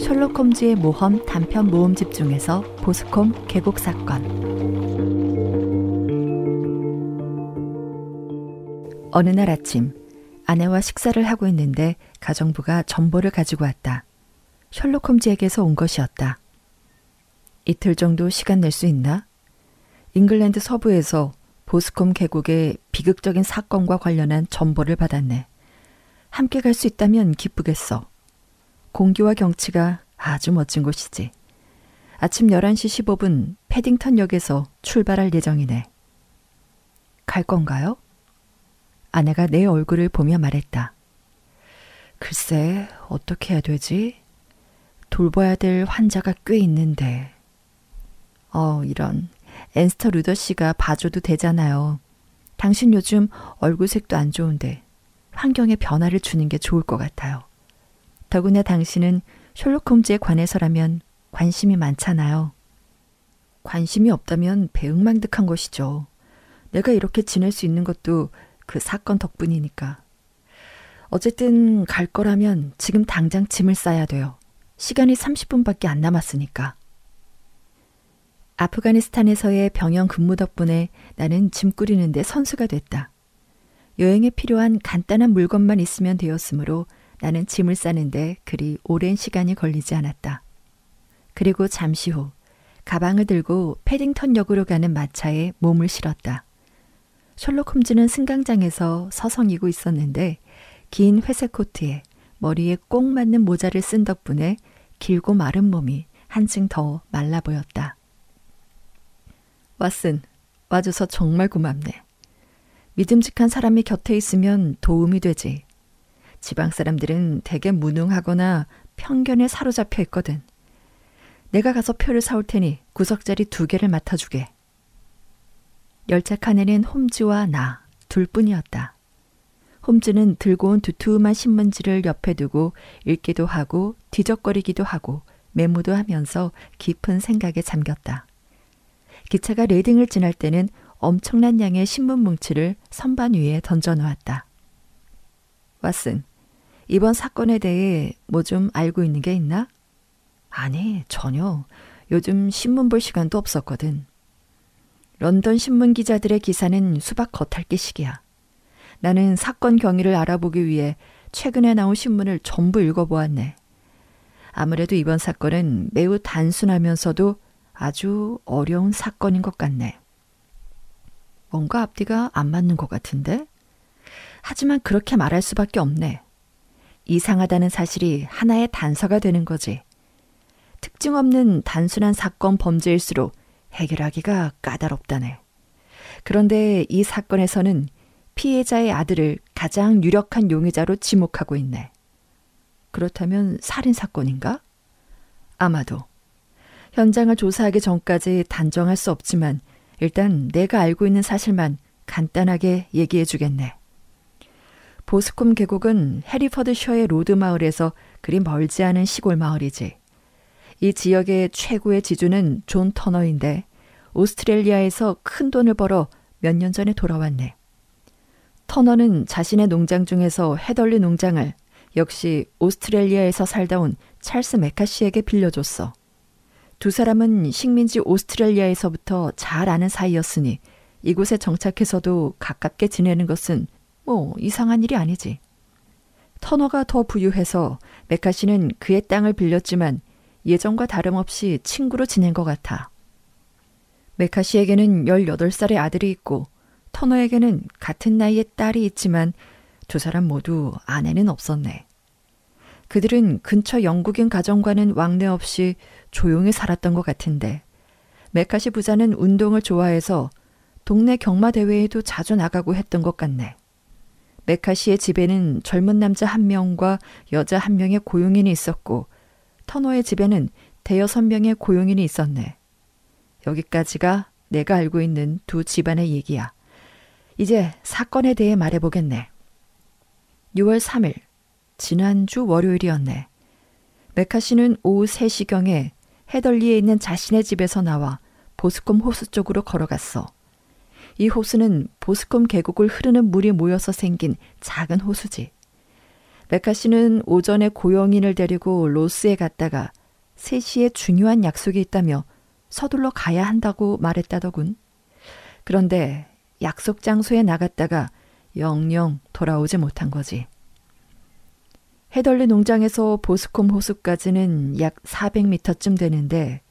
셜록 홈즈의 모험 단편 모음집 중에서 보스콤 계곡 사건. 어느 날 아침 아내와 식사를 하고 있는데 가정부가 전보를 가지고 왔다. 셜록 홈즈에게서 온 것이었다. 이틀 정도 시간 낼 수 있나? 잉글랜드 서부에서 보스콤 계곡의 비극적인 사건과 관련한 전보를 받았네. 함께 갈 수 있다면 기쁘겠어. 공기와 경치가 아주 멋진 곳이지. 아침 11시 15분 패딩턴 역에서 출발할 예정이네. 갈 건가요? 아내가 내 얼굴을 보며 말했다. 글쎄, 어떻게 해야 되지? 돌봐야 될 환자가 꽤 있는데. 어, 이런. 앤스터 루더 씨가 봐줘도 되잖아요. 당신 요즘 얼굴색도 안 좋은데 환경에 변화를 주는 게 좋을 것 같아요. 더구나 당신은 셜록 홈즈에 관해서라면 관심이 많잖아요. 관심이 없다면 배응망득한 것이죠. 내가 이렇게 지낼 수 있는 것도 그 사건 덕분이니까. 어쨌든 갈 거라면 지금 당장 짐을 싸야 돼요. 시간이 30분밖에 안 남았으니까. 아프가니스탄에서의 병영 근무 덕분에 나는 짐 꾸리는데 선수가 됐다. 여행에 필요한 간단한 물건만 있으면 되었으므로 나는 짐을 싸는데 그리 오랜 시간이 걸리지 않았다. 그리고 잠시 후 가방을 들고 패딩턴 역으로 가는 마차에 몸을 실었다. 셜록 홈즈는 승강장에서 서성이고 있었는데 긴 회색 코트에 머리에 꼭 맞는 모자를 쓴 덕분에 길고 마른 몸이 한층 더 말라 보였다. 왓슨, 와줘서 정말 고맙네. 믿음직한 사람이 곁에 있으면 도움이 되지. 지방 사람들은 대개 무능하거나 편견에 사로잡혀 있거든. 내가 가서 표를 사올 테니 구석자리 두 개를 맡아주게. 열차 칸에는 홈즈와 나 둘 뿐이었다. 홈즈는 들고 온 두툼한 신문지를 옆에 두고 읽기도 하고 뒤적거리기도 하고 메모도 하면서 깊은 생각에 잠겼다. 기차가 레딩을 지날 때는 엄청난 양의 신문 뭉치를 선반 위에 던져 놓았다. 왓슨, 이번 사건에 대해 뭐 좀 알고 있는 게 있나? 아니, 전혀. 요즘 신문 볼 시간도 없었거든. 런던 신문 기자들의 기사는 수박 겉핥기식이야. 나는 사건 경위를 알아보기 위해 최근에 나온 신문을 전부 읽어보았네. 아무래도 이번 사건은 매우 단순하면서도 아주 어려운 사건인 것 같네. 뭔가 앞뒤가 안 맞는 것 같은데? 하지만 그렇게 말할 수밖에 없네. 이상하다는 사실이 하나의 단서가 되는 거지. 특징 없는 단순한 사건 범죄일수록 해결하기가 까다롭다네. 그런데 이 사건에서는 피해자의 아들을 가장 유력한 용의자로 지목하고 있네. 그렇다면 살인사건인가? 아마도. 현장을 조사하기 전까지 단정할 수 없지만 일단 내가 알고 있는 사실만 간단하게 얘기해 주겠네. 보스콤 계곡은 해리퍼드셔의 로드 마을에서 그리 멀지 않은 시골 마을이지. 이 지역의 최고의 지주는 존 터너인데 오스트레일리아에서 큰 돈을 벌어 몇 년 전에 돌아왔네. 터너는 자신의 농장 중에서 헤덜리 농장을 역시 오스트레일리아에서 살다 온 찰스 메카시에게 빌려줬어. 두 사람은 식민지 오스트레일리아에서부터 잘 아는 사이였으니 이곳에 정착해서도 가깝게 지내는 것은 뭐 이상한 일이 아니지. 터너가 더 부유해서 메카시는 그의 땅을 빌렸지만 예전과 다름없이 친구로 지낸 것 같아. 메카시에게는 18살의 아들이 있고 터너에게는 같은 나이의 딸이 있지만 두 사람 모두 아내는 없었네. 그들은 근처 영국인 가정과는 왕래 없이 조용히 살았던 것 같은데 메카시 부자는 운동을 좋아해서 동네 경마대회에도 자주 나가고 했던 것 같네. 메카시의 집에는 젊은 남자 한 명과 여자 한 명의 고용인이 있었고 터너의 집에는 대여섯 명의 고용인이 있었네. 여기까지가 내가 알고 있는 두 집안의 얘기야. 이제 사건에 대해 말해보겠네. 6월 3일, 지난주 월요일이었네. 메카시는 오후 3시경에 헤덜리에 있는 자신의 집에서 나와 보스콤 호수 쪽으로 걸어갔어. 이 호수는 보스콤 계곡을 흐르는 물이 모여서 생긴 작은 호수지. 메카 씨는 오전에 고용인을 데리고 로스에 갔다가 3시에 중요한 약속이 있다며 서둘러 가야 한다고 말했다더군. 그런데 약속 장소에 나갔다가 영영 돌아오지 못한 거지. 헤덜리 농장에서 보스콤 호수까지는 약 400m쯤 되는데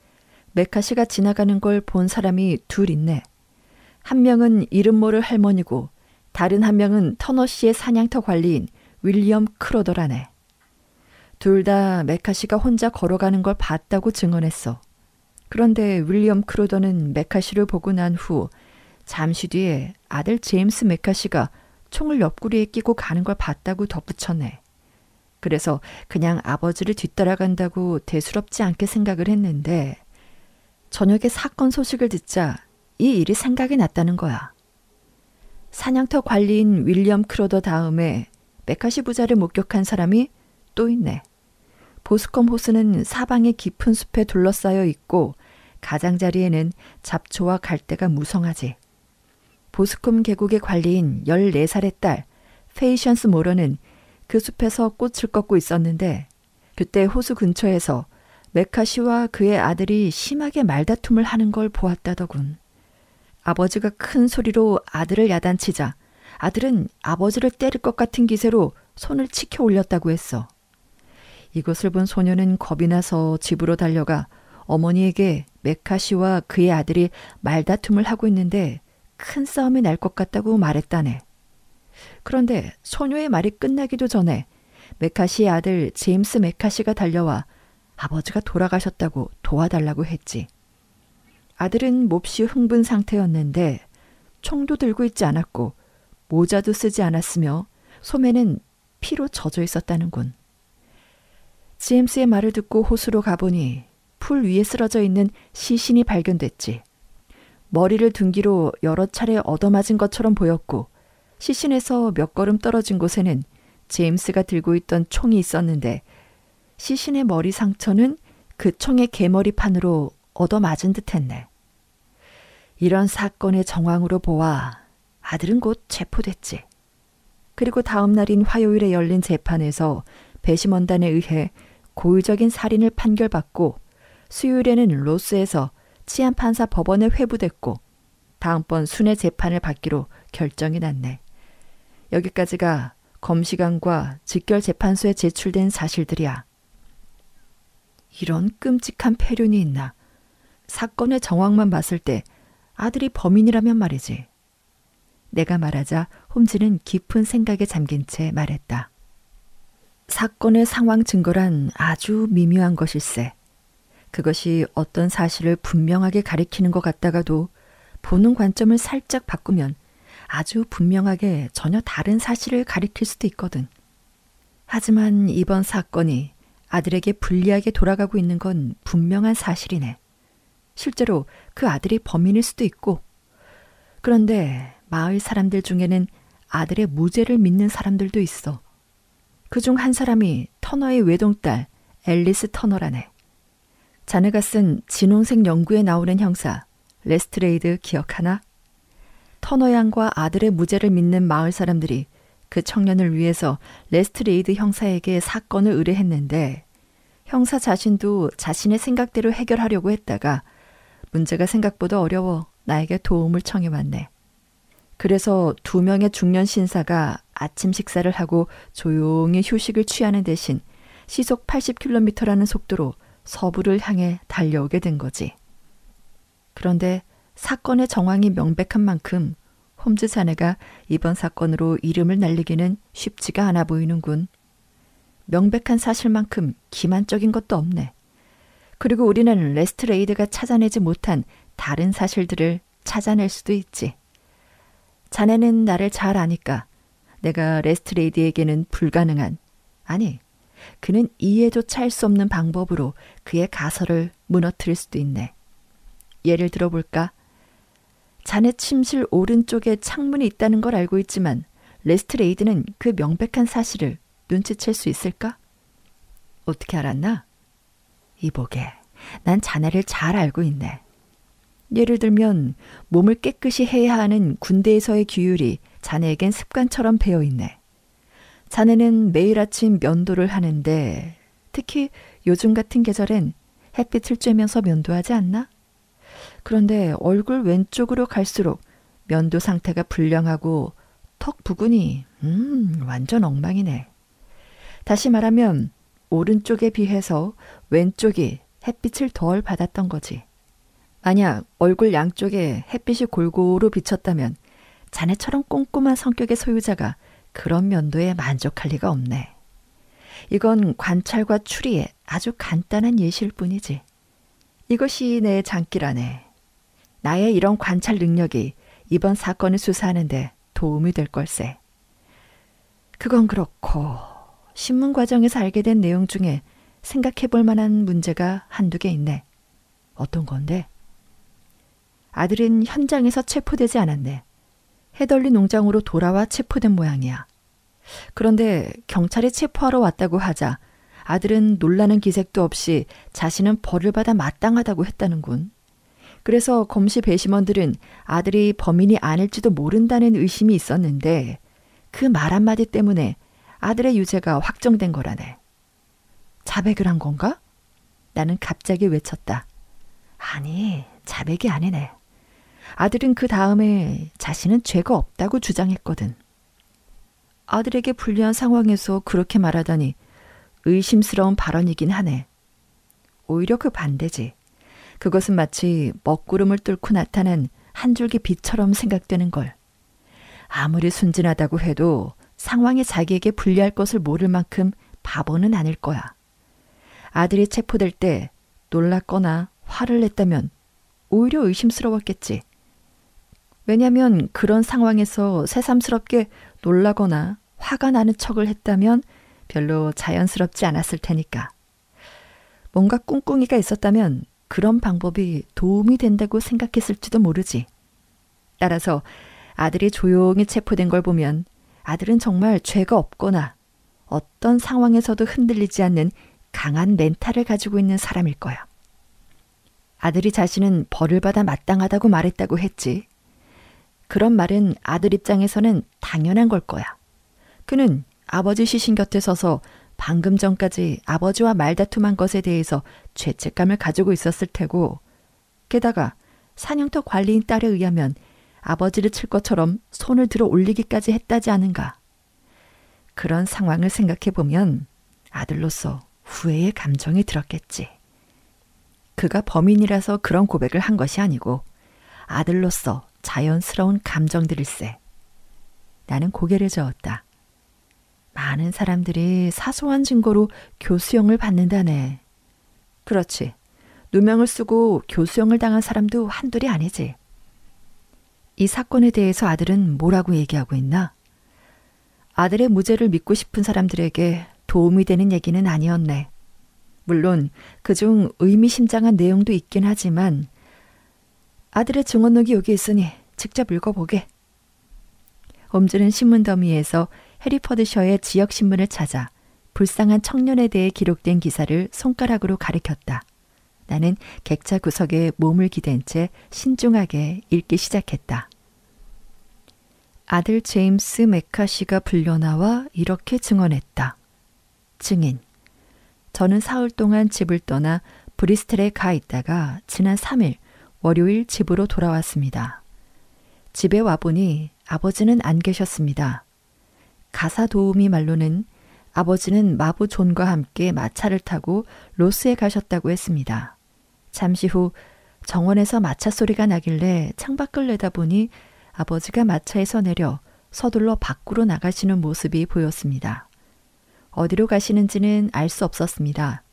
메카 씨가 지나가는 걸 본 사람이 둘 있네. 한 명은 이름 모를 할머니고 다른 한 명은 터너 씨의 사냥터 관리인 윌리엄 크로더라네. 둘 다 메카 씨가 혼자 걸어가는 걸 봤다고 증언했어. 그런데 윌리엄 크로더는 메카 씨를 보고 난 후 잠시 뒤에 아들 제임스 메카 씨가 총을 옆구리에 끼고 가는 걸 봤다고 덧붙였네. 그래서 그냥 아버지를 뒤따라간다고 대수롭지 않게 생각을 했는데 저녁에 사건 소식을 듣자 이 일이 생각이 났다는 거야. 사냥터 관리인 윌리엄 크로더 다음에 메카시 부자를 목격한 사람이 또 있네. 보스컴 호수는 사방에 깊은 숲에 둘러싸여 있고 가장자리에는 잡초와 갈대가 무성하지. 보스콤 계곡의 관리인 14살의 딸 페이션스 모러는 그 숲에서 꽃을 꺾고 있었는데 그때 호수 근처에서 메카시와 그의 아들이 심하게 말다툼을 하는 걸 보았다더군. 아버지가 큰 소리로 아들을 야단치자 아들은 아버지를 때릴 것 같은 기세로 손을 치켜 올렸다고 했어. 이것을 본 소녀는 겁이 나서 집으로 달려가 어머니에게 메카시와 그의 아들이 말다툼을 하고 있는데 큰 싸움이 날 것 같다고 말했다네. 그런데 소녀의 말이 끝나기도 전에 메카시의 아들 제임스 메카시가 달려와 아버지가 돌아가셨다고 도와달라고 했지. 아들은 몹시 흥분 상태였는데 총도 들고 있지 않았고 모자도 쓰지 않았으며 소매는 피로 젖어 있었다는군. 제임스의 말을 듣고 호수로 가보니 풀 위에 쓰러져 있는 시신이 발견됐지. 머리를 둔기로 여러 차례 얻어맞은 것처럼 보였고 시신에서 몇 걸음 떨어진 곳에는 제임스가 들고 있던 총이 있었는데 시신의 머리 상처는 그 총의 개머리판으로 얻어맞은 듯했네. 이런 사건의 정황으로 보아 아들은 곧 체포됐지. 그리고 다음 날인 화요일에 열린 재판에서 배심원단에 의해 고의적인 살인을 판결받고 수요일에는 로스에서 치안판사 법원에 회부됐고 다음번 순회 재판을 받기로 결정이 났네. 여기까지가 검시관과 직결 재판소에 제출된 사실들이야. 이런 끔찍한 폐륜이 있나. 사건의 정황만 봤을 때 아들이 범인이라면 말이지. 내가 말하자 홈즈는 깊은 생각에 잠긴 채 말했다. 사건의 상황 증거란 아주 미묘한 것일세. 그것이 어떤 사실을 분명하게 가리키는 것 같다가도 보는 관점을 살짝 바꾸면 아주 분명하게 전혀 다른 사실을 가리킬 수도 있거든. 하지만 이번 사건이 아들에게 불리하게 돌아가고 있는 건 분명한 사실이네. 실제로 그 아들이 범인일 수도 있고. 그런데 마을 사람들 중에는 아들의 무죄를 믿는 사람들도 있어. 그 중 한 사람이 터너의 외동딸 앨리스 터너라네. 자네가 쓴 진홍색 연구에 나오는 형사 레스트레이드 기억하나? 터너 양과 아들의 무죄를 믿는 마을 사람들이 그 청년을 위해서 레스트레이드 형사에게 사건을 의뢰했는데 형사 자신도 자신의 생각대로 해결하려고 했다가 문제가 생각보다 어려워 나에게 도움을 청해왔네. 그래서 두 명의 중년 신사가 아침 식사를 하고 조용히 휴식을 취하는 대신 시속 80km라는 속도로 서부를 향해 달려오게 된 거지. 그런데 사건의 정황이 명백한 만큼 홈즈 자네가 이번 사건으로 이름을 날리기는 쉽지가 않아 보이는군. 명백한 사실만큼 기만적인 것도 없네. 그리고 우리는 레스트레이드가 찾아내지 못한 다른 사실들을 찾아낼 수도 있지. 자네는 나를 잘 아니까 내가 레스트레이드에게는 불가능한, 아니, 그는 이해조차 할 수 없는 방법으로 그의 가설을 무너뜨릴 수도 있네. 예를 들어볼까? 자네 침실 오른쪽에 창문이 있다는 걸 알고 있지만 레스트레이드는 그 명백한 사실을 눈치챌 수 있을까? 어떻게 알았나? 이보게, 난 자네를 잘 알고 있네. 예를 들면 몸을 깨끗이 해야 하는 군대에서의 규율이 자네에겐 습관처럼 배어 있네. 자네는 매일 아침 면도를 하는데 특히 요즘 같은 계절엔 햇빛을 쬐면서 면도하지 않나? 그런데 얼굴 왼쪽으로 갈수록 면도 상태가 불량하고 턱 부근이 음, 완전 엉망이네. 다시 말하면 오른쪽에 비해서 왼쪽이 햇빛을 덜 받았던 거지. 만약 얼굴 양쪽에 햇빛이 골고루 비쳤다면 자네처럼 꼼꼼한 성격의 소유자가 그런 면도에 만족할 리가 없네. 이건 관찰과 추리의 아주 간단한 예시일 뿐이지. 이것이 내 장기라네. 나의 이런 관찰 능력이 이번 사건을 수사하는데 도움이 될 걸세. 그건 그렇고, 신문 과정에서 알게 된 내용 중에 생각해 볼 만한 문제가 한두 개 있네. 어떤 건데? 아들은 현장에서 체포되지 않았네. 해덜리 농장으로 돌아와 체포된 모양이야. 그런데 경찰이 체포하러 왔다고 하자 아들은 놀라는 기색도 없이 자신은 벌을 받아 마땅하다고 했다는군. 그래서 검시 배심원들은 아들이 범인이 아닐지도 모른다는 의심이 있었는데 그 말 한마디 때문에 아들의 유죄가 확정된 거라네. 자백을 한 건가? 나는 갑자기 외쳤다. 아니, 자백이 아니네. 아들은 그 다음에 자신은 죄가 없다고 주장했거든. 아들에게 불리한 상황에서 그렇게 말하다니 의심스러운 발언이긴 하네. 오히려 그 반대지. 그것은 마치 먹구름을 뚫고 나타난 한 줄기 빛처럼 생각되는 걸. 아무리 순진하다고 해도 상황이 자기에게 불리할 것을 모를 만큼 바보는 아닐 거야. 아들이 체포될 때 놀랐거나 화를 냈다면 오히려 의심스러웠겠지. 왜냐면 그런 상황에서 새삼스럽게 놀라거나 화가 나는 척을 했다면 별로 자연스럽지 않았을 테니까. 뭔가 꿍꿍이가 있었다면 그런 방법이 도움이 된다고 생각했을지도 모르지. 따라서 아들이 조용히 체포된 걸 보면 아들은 정말 죄가 없거나 어떤 상황에서도 흔들리지 않는 강한 멘탈을 가지고 있는 사람일 거야. 아들이 자신은 벌을 받아 마땅하다고 말했다고 했지. 그런 말은 아들 입장에서는 당연한 걸 거야. 그는 아버지 시신 곁에 서서 방금 전까지 아버지와 말다툼한 것에 대해서 죄책감을 가지고 있었을 테고, 게다가 사냥터 관리인 딸에 의하면 아버지를 칠 것처럼 손을 들어 올리기까지 했다지 않은가. 그런 상황을 생각해 보면 아들로서 후회의 감정이 들었겠지. 그가 범인이라서 그런 고백을 한 것이 아니고 아들로서 자연스러운 감정들일세. 나는 고개를 저었다. 많은 사람들이 사소한 증거로 교수형을 받는다네. 그렇지. 누명을 쓰고 교수형을 당한 사람도 한둘이 아니지. 이 사건에 대해서 아들은 뭐라고 얘기하고 있나? 아들의 무죄를 믿고 싶은 사람들에게 도움이 되는 얘기는 아니었네. 물론 그중 의미심장한 내용도 있긴 하지만 아들의 증언록이 여기 있으니 직접 읽어보게. 엄지는 신문 더미에서 해리퍼드셔의 지역 신문을 찾아 불쌍한 청년에 대해 기록된 기사를 손가락으로 가리켰다. 나는 객차 구석에 몸을 기댄 채 신중하게 읽기 시작했다. 아들 제임스 메카시가 불려나와 이렇게 증언했다. 증인. 저는 사흘 동안 집을 떠나 브리스텔에 가 있다가 지난 3일 월요일 집으로 돌아왔습니다. 집에 와보니 아버지는 안 계셨습니다. 가사 도우미 말로는 아버지는 마부 존과 함께 마차를 타고 로스에 가셨다고 했습니다. 잠시 후 정원에서 마차 소리가 나길래 창밖을 내다보니 아버지가 마차에서 내려 서둘러 밖으로 나가시는 모습이 보였습니다. 어디로 가시는지는 알 수 없었습니다.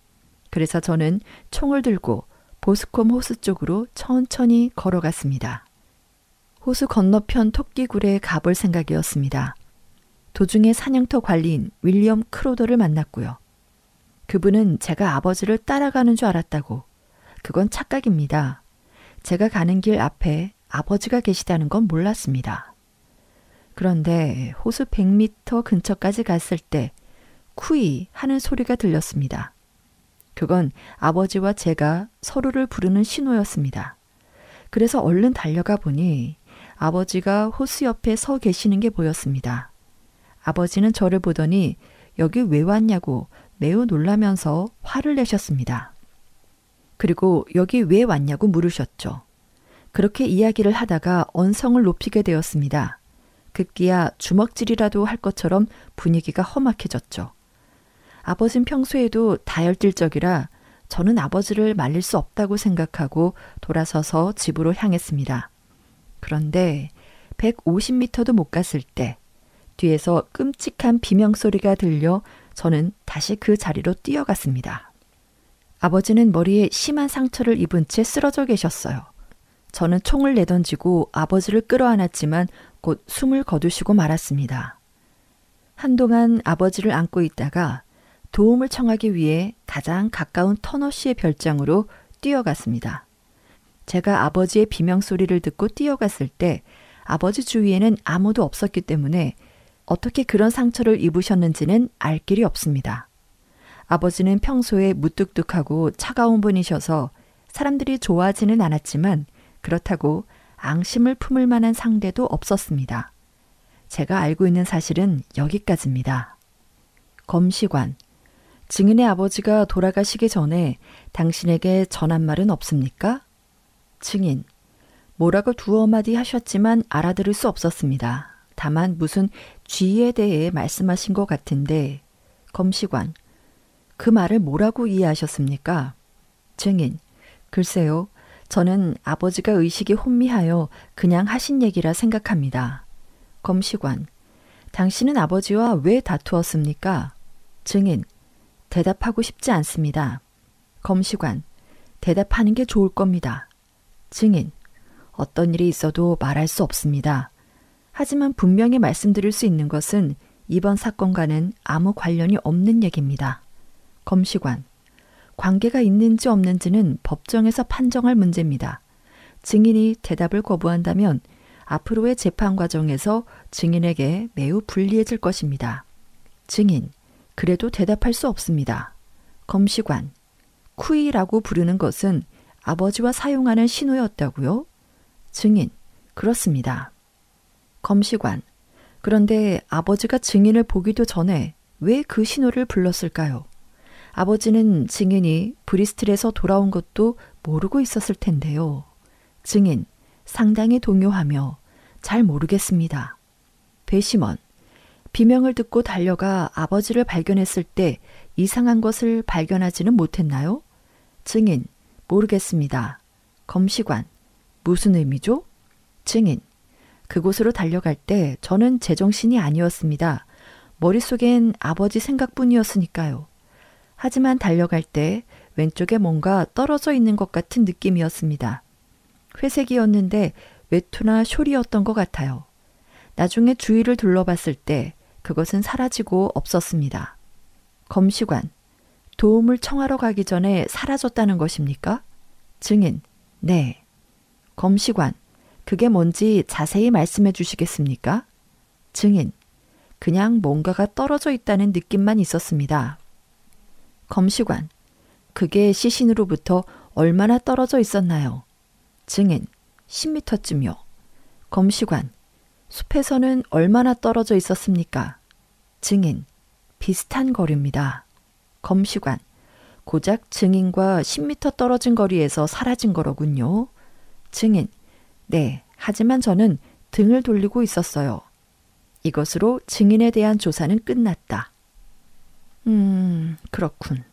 그래서 저는 총을 들고 보스콤 호수 쪽으로 천천히 걸어갔습니다. 호수 건너편 토끼굴에 가볼 생각이었습니다. 도중에 사냥터 관리인 윌리엄 크로더를 만났고요. 그분은 제가 아버지를 따라가는 줄 알았다고. 그건 착각입니다. 제가 가는 길 앞에 아버지가 계시다는 건 몰랐습니다. 그런데 호수 100m 근처까지 갔을 때 쿠이 하는 소리가 들렸습니다. 그건 아버지와 제가 서로를 부르는 신호였습니다. 그래서 얼른 달려가 보니 아버지가 호수 옆에 서 계시는 게 보였습니다. 아버지는 저를 보더니 여기 왜 왔냐고 매우 놀라면서 화를 내셨습니다. 그리고 여기 왜 왔냐고 물으셨죠. 그렇게 이야기를 하다가 언성을 높이게 되었습니다. 급기야 주먹질이라도 할 것처럼 분위기가 험악해졌죠. 아버진 평소에도 다혈질적이라 저는 아버지를 말릴 수 없다고 생각하고 돌아서서 집으로 향했습니다. 그런데 150m도 못 갔을 때 뒤에서 끔찍한 비명소리가 들려 저는 다시 그 자리로 뛰어갔습니다. 아버지는 머리에 심한 상처를 입은 채 쓰러져 계셨어요. 저는 총을 내던지고 아버지를 끌어안았지만 곧 숨을 거두시고 말았습니다. 한동안 아버지를 안고 있다가 도움을 청하기 위해 가장 가까운 터너시의 별장으로 뛰어갔습니다. 제가 아버지의 비명 소리를 듣고 뛰어갔을 때 아버지 주위에는 아무도 없었기 때문에 어떻게 그런 상처를 입으셨는지는 알 길이 없습니다. 아버지는 평소에 무뚝뚝하고 차가운 분이셔서 사람들이 좋아하지는 않았지만 그렇다고 앙심을 품을 만한 상대도 없었습니다. 제가 알고 있는 사실은 여기까지입니다. 검시관. 증인의 아버지가 돌아가시기 전에 당신에게 전한 말은 없습니까? 증인. 뭐라고 두어 마디 하셨지만 알아들을 수 없었습니다. 다만 무슨 쥐에 대해 말씀하신 것 같은데, 검시관. 그 말을 뭐라고 이해하셨습니까? 증인. 글쎄요. 저는 아버지가 의식이 혼미하여 그냥 하신 얘기라 생각합니다. 검시관. 당신은 아버지와 왜 다투었습니까? 증인. 대답하고 싶지 않습니다. 검시관. 대답하는 게 좋을 겁니다. 증인. 어떤 일이 있어도 말할 수 없습니다. 하지만 분명히 말씀드릴 수 있는 것은 이번 사건과는 아무 관련이 없는 얘기입니다. 검시관. 관계가 있는지 없는지는 법정에서 판정할 문제입니다. 증인이 대답을 거부한다면 앞으로의 재판 과정에서 증인에게 매우 불리해질 것입니다. 증인. 그래도 대답할 수 없습니다. 검시관. 쿠이라고 부르는 것은 아버지와 사용하는 신호였다고요? 증인. 그렇습니다. 검시관. 그런데 아버지가 증인을 보기도 전에 왜 그 신호를 불렀을까요? 아버지는 증인이 브리스틀에서 돌아온 것도 모르고 있었을 텐데요. 증인, 상당히 동요하며 잘 모르겠습니다. 배심원, 비명을 듣고 달려가 아버지를 발견했을 때 이상한 것을 발견하지는 못했나요? 증인, 모르겠습니다. 검시관, 무슨 의미죠? 증인, 그곳으로 달려갈 때 저는 제정신이 아니었습니다. 머릿속엔 아버지 생각뿐이었으니까요. 하지만 달려갈 때 왼쪽에 뭔가 떨어져 있는 것 같은 느낌이었습니다. 회색이었는데 외투나 숄이었던 것 같아요. 나중에 주위를 둘러봤을 때 그것은 사라지고 없었습니다. 검시관, 도움을 청하러 가기 전에 사라졌다는 것입니까? 증인, 네. 검시관, 그게 뭔지 자세히 말씀해 주시겠습니까? 증인. 그냥 뭔가가 떨어져 있다는 느낌만 있었습니다. 검시관. 그게 시신으로부터 얼마나 떨어져 있었나요? 증인. 10미터쯤요. 검시관. 숲에서는 얼마나 떨어져 있었습니까? 증인. 비슷한 거리입니다. 검시관. 고작 증인과 10미터 떨어진 거리에서 사라진 거로군요. 증인. 네, 하지만 저는 등을 돌리고 있었어요. 이것으로 증인에 대한 조사는 끝났다. 음, 그렇군.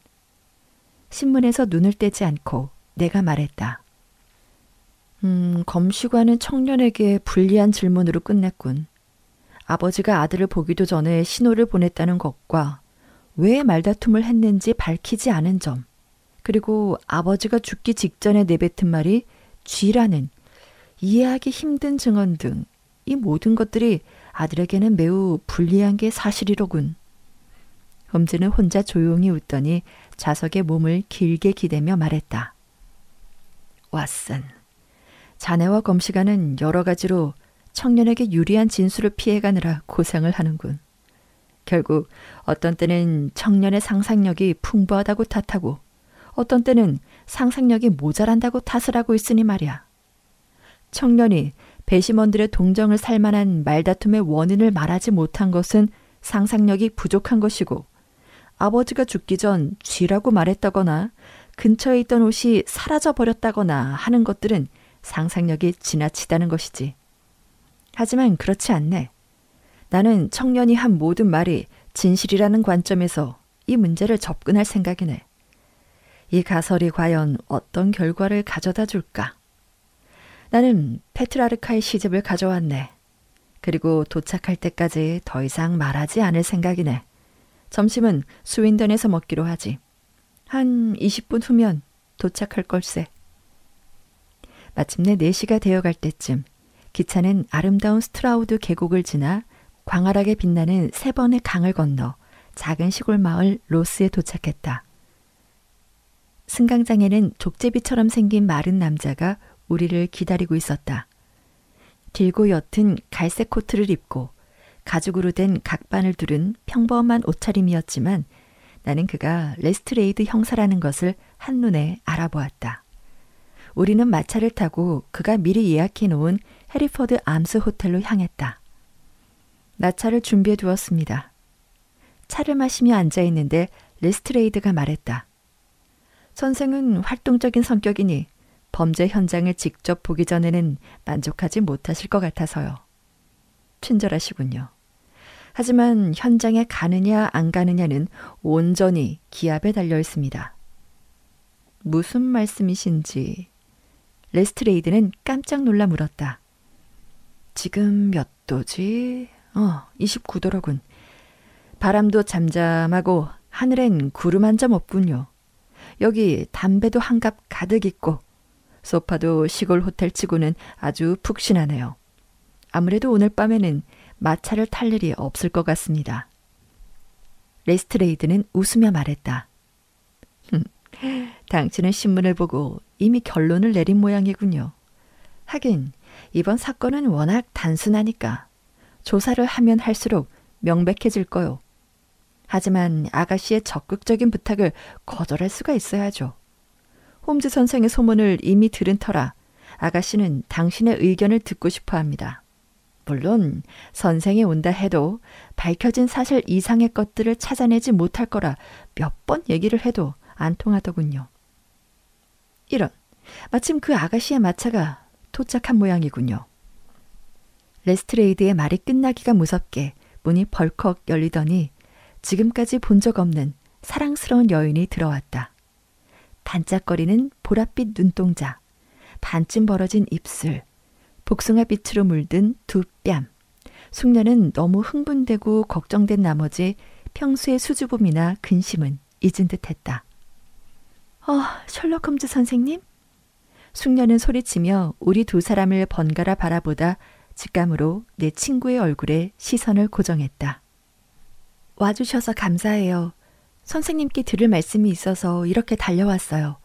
신문에서 눈을 떼지 않고 내가 말했다. 음, 검시관은 청년에게 불리한 질문으로 끝냈군. 아버지가 아들을 보기도 전에 신호를 보냈다는 것과 왜 말다툼을 했는지 밝히지 않은 점, 그리고 아버지가 죽기 직전에 내뱉은 말이 쥐라는 이해하기 힘든 증언 등 이 모든 것들이 아들에게는 매우 불리한 게 사실이로군. 험즈는 혼자 조용히 웃더니 자석에 몸을 길게 기대며 말했다. 왓슨, 자네와 검시관은 여러 가지로 청년에게 유리한 진술을 피해가느라 고생을 하는군. 결국 어떤 때는 청년의 상상력이 풍부하다고 탓하고 어떤 때는 상상력이 모자란다고 탓을 하고 있으니 말이야. 청년이 배심원들의 동정을 살만한 말다툼의 원인을 말하지 못한 것은 상상력이 부족한 것이고 아버지가 죽기 전 쥐라고 말했다거나 근처에 있던 옷이 사라져 버렸다거나 하는 것들은 상상력이 지나치다는 것이지. 하지만 그렇지 않네. 나는 청년이 한 모든 말이 진실이라는 관점에서 이 문제를 접근할 생각이네. 이 가설이 과연 어떤 결과를 가져다 줄까? 나는 페트라르카의 시집을 가져왔네. 그리고 도착할 때까지 더 이상 말하지 않을 생각이네. 점심은 스윈던에서 먹기로 하지. 한 20분 후면 도착할 걸세. 마침내 4시가 되어갈 때쯤 기차는 아름다운 스트라우드 계곡을 지나 광활하게 빛나는 세번의 강을 건너 작은 시골 마을 로스에 도착했다. 승강장에는 족제비처럼 생긴 마른 남자가 우리를 기다리고 있었다. 길고 옅은 갈색 코트를 입고 가죽으로 된 각반을 두른 평범한 옷차림이었지만 나는 그가 레스트레이드 형사라는 것을 한눈에 알아보았다. 우리는 마차를 타고 그가 미리 예약해 놓은 해리퍼드 암스 호텔로 향했다. 마차를 준비해 두었습니다. 차를 마시며 앉아 있는데 레스트레이드가 말했다. 선생은 활동적인 성격이니 범죄 현장을 직접 보기 전에는 만족하지 못하실 것 같아서요. 친절하시군요. 하지만 현장에 가느냐 안 가느냐는 온전히 기압에 달려 있습니다. 무슨 말씀이신지 레스트레이드는 깜짝 놀라 물었다. 지금 몇 도지? 어, 29도로군. 바람도 잠잠하고 하늘엔 구름 한 점 없군요. 여기 담배도 한 갑 가득 있고 소파도 시골 호텔 치고는 아주 푹신하네요. 아무래도 오늘 밤에는 마차를 탈 일이 없을 것 같습니다. 레스트레이드는 웃으며 말했다. 당신은 신문을 보고 이미 결론을 내린 모양이군요. 하긴 이번 사건은 워낙 단순하니까 조사를 하면 할수록 명백해질 거요. 하지만 아가씨의 적극적인 부탁을 거절할 수가 있어야죠. 홈즈 선생의 소문을 이미 들은 터라 아가씨는 당신의 의견을 듣고 싶어 합니다. 물론 선생이 온다 해도 밝혀진 사실 이상의 것들을 찾아내지 못할 거라 몇 번 얘기를 해도 안 통하더군요. 이런, 마침 그 아가씨의 마차가 도착한 모양이군요. 레스트레이드의 말이 끝나기가 무섭게 문이 벌컥 열리더니 지금까지 본 적 없는 사랑스러운 여인이 들어왔다. 반짝거리는 보랏빛 눈동자, 반쯤 벌어진 입술, 복숭아빛으로 물든 두 뺨. 숙녀는 너무 흥분되고 걱정된 나머지 평소의 수줍음이나 근심은 잊은 듯 했다. 어, 셜록 홈즈 선생님? 숙녀는 소리치며 우리 두 사람을 번갈아 바라보다 직감으로 내 친구의 얼굴에 시선을 고정했다. 와주셔서 감사해요. 선생님께 들을 말씀이 있어서 이렇게 달려왔어요.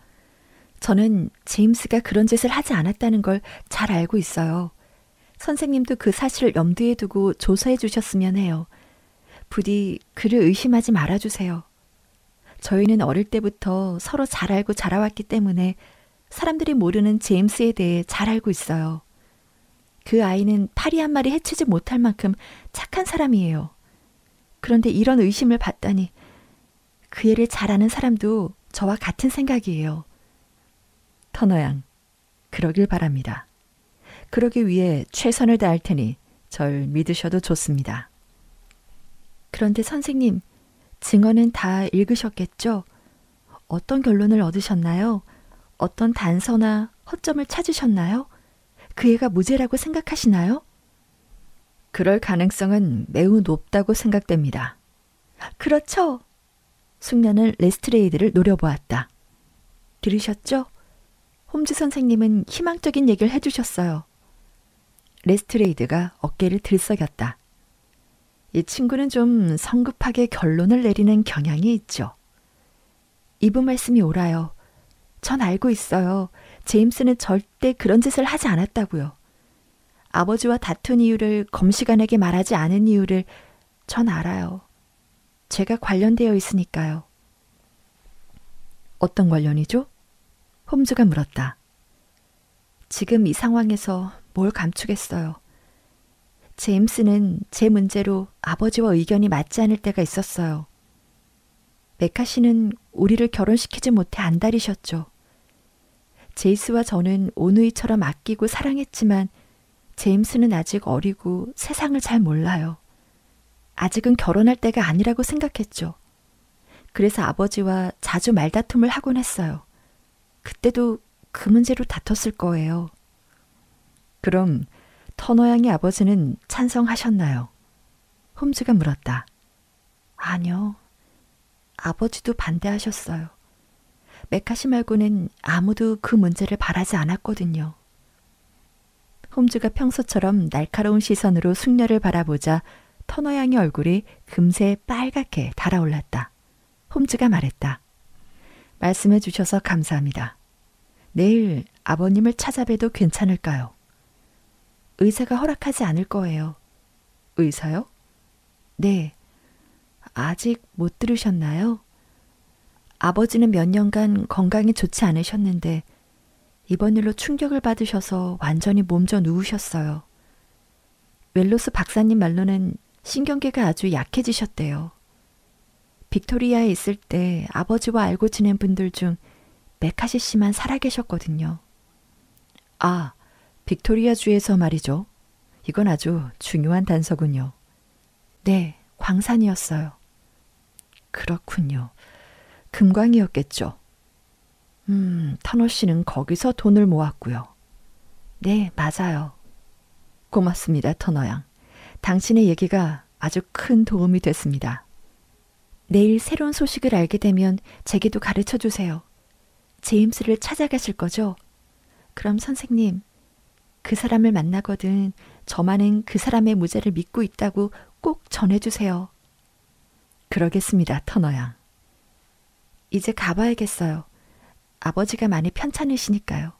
저는 제임스가 그런 짓을 하지 않았다는 걸 잘 알고 있어요. 선생님도 그 사실을 염두에 두고 조사해 주셨으면 해요. 부디 그를 의심하지 말아 주세요. 저희는 어릴 때부터 서로 잘 알고 자라왔기 때문에 사람들이 모르는 제임스에 대해 잘 알고 있어요. 그 아이는 파리 한 마리 해치지 못할 만큼 착한 사람이에요. 그런데 이런 의심을 받다니 그 애를 잘 아는 사람도 저와 같은 생각이에요. 터너양, 그러길 바랍니다. 그러기 위해 최선을 다할 테니 절 믿으셔도 좋습니다. 그런데 선생님, 증언은 다 읽으셨겠죠? 어떤 결론을 얻으셨나요? 어떤 단서나 허점을 찾으셨나요? 그 애가 무죄라고 생각하시나요? 그럴 가능성은 매우 높다고 생각됩니다. 그렇죠. 숙녀는 레스트레이드를 노려보았다. 들으셨죠? 홈즈 선생님은 희망적인 얘기를 해주셨어요. 레스트레이드가 어깨를 들썩였다. 이 친구는 좀 성급하게 결론을 내리는 경향이 있죠. 이분 말씀이 옳아요. 전 알고 있어요. 제임스는 절대 그런 짓을 하지 않았다고요. 아버지와 다툰 이유를 검시관에게 말하지 않은 이유를 전 알아요. 제가 관련되어 있으니까요. 어떤 관련이죠? 홈즈가 물었다. 지금 이 상황에서 뭘 감추겠어요. 제임스는 제 문제로 아버지와 의견이 맞지 않을 때가 있었어요. 메카 씨는 우리를 결혼시키지 못해 안달이셨죠. 제이스와 저는 오누이처럼 아끼고 사랑했지만 제임스는 아직 어리고 세상을 잘 몰라요. 아직은 결혼할 때가 아니라고 생각했죠. 그래서 아버지와 자주 말다툼을 하곤 했어요. 그때도 그 문제로 다퉜을 거예요. 그럼 터너 양의 아버지는 찬성하셨나요? 홈즈가 물었다. 아니요. 아버지도 반대하셨어요. 메카시 말고는 아무도 그 문제를 바라지 않았거든요. 홈즈가 평소처럼 날카로운 시선으로 숙녀를 바라보자 터너 양의 얼굴이 금세 빨갛게 달아올랐다. 홈즈가 말했다. 말씀해 주셔서 감사합니다. 내일 아버님을 찾아뵈도 괜찮을까요? 의사가 허락하지 않을 거예요. 의사요? 네. 아직 못 들으셨나요? 아버지는 몇 년간 건강이 좋지 않으셨는데 이번 일로 충격을 받으셔서 완전히 몸져 누우셨어요. 웰로스 박사님 말로는 신경계가 아주 약해지셨대요. 빅토리아에 있을 때 아버지와 알고 지낸 분들 중 메카시 씨만 살아계셨거든요. 아, 빅토리아 주에서 말이죠. 이건 아주 중요한 단서군요. 네, 광산이었어요. 그렇군요. 금광이었겠죠. 음, 터너 씨는 거기서 돈을 모았고요. 네, 맞아요. 고맙습니다, 터너 양. 당신의 얘기가 아주 큰 도움이 됐습니다. 내일 새로운 소식을 알게 되면 제게도 가르쳐 주세요. 제임스를 찾아가실 거죠? 그럼 선생님, 그 사람을 만나거든 저만은 그 사람의 무죄를 믿고 있다고 꼭 전해주세요. 그러겠습니다, 터너 양. 이제 가봐야겠어요. 아버지가 많이 편찮으시니까요.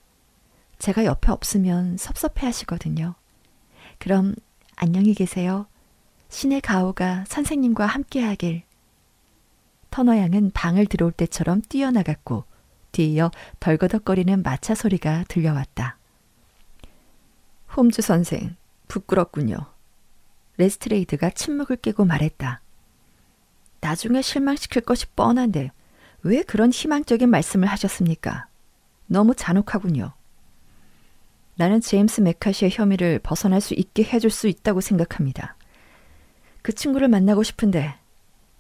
제가 옆에 없으면 섭섭해 하시거든요. 그럼 안녕히 계세요. 신의 가오가 선생님과 함께 하길. 터너 양은 방을 들어올 때처럼 뛰어나갔고 뒤이어 덜거덕거리는 마차 소리가 들려왔다. 홈즈 선생, 부끄럽군요. 레스트레이드가 침묵을 깨고 말했다. 나중에 실망시킬 것이 뻔한데 왜 그런 희망적인 말씀을 하셨습니까? 너무 잔혹하군요. 나는 제임스 메카시의 혐의를 벗어날 수 있게 해줄 수 있다고 생각합니다. 그 친구를 만나고 싶은데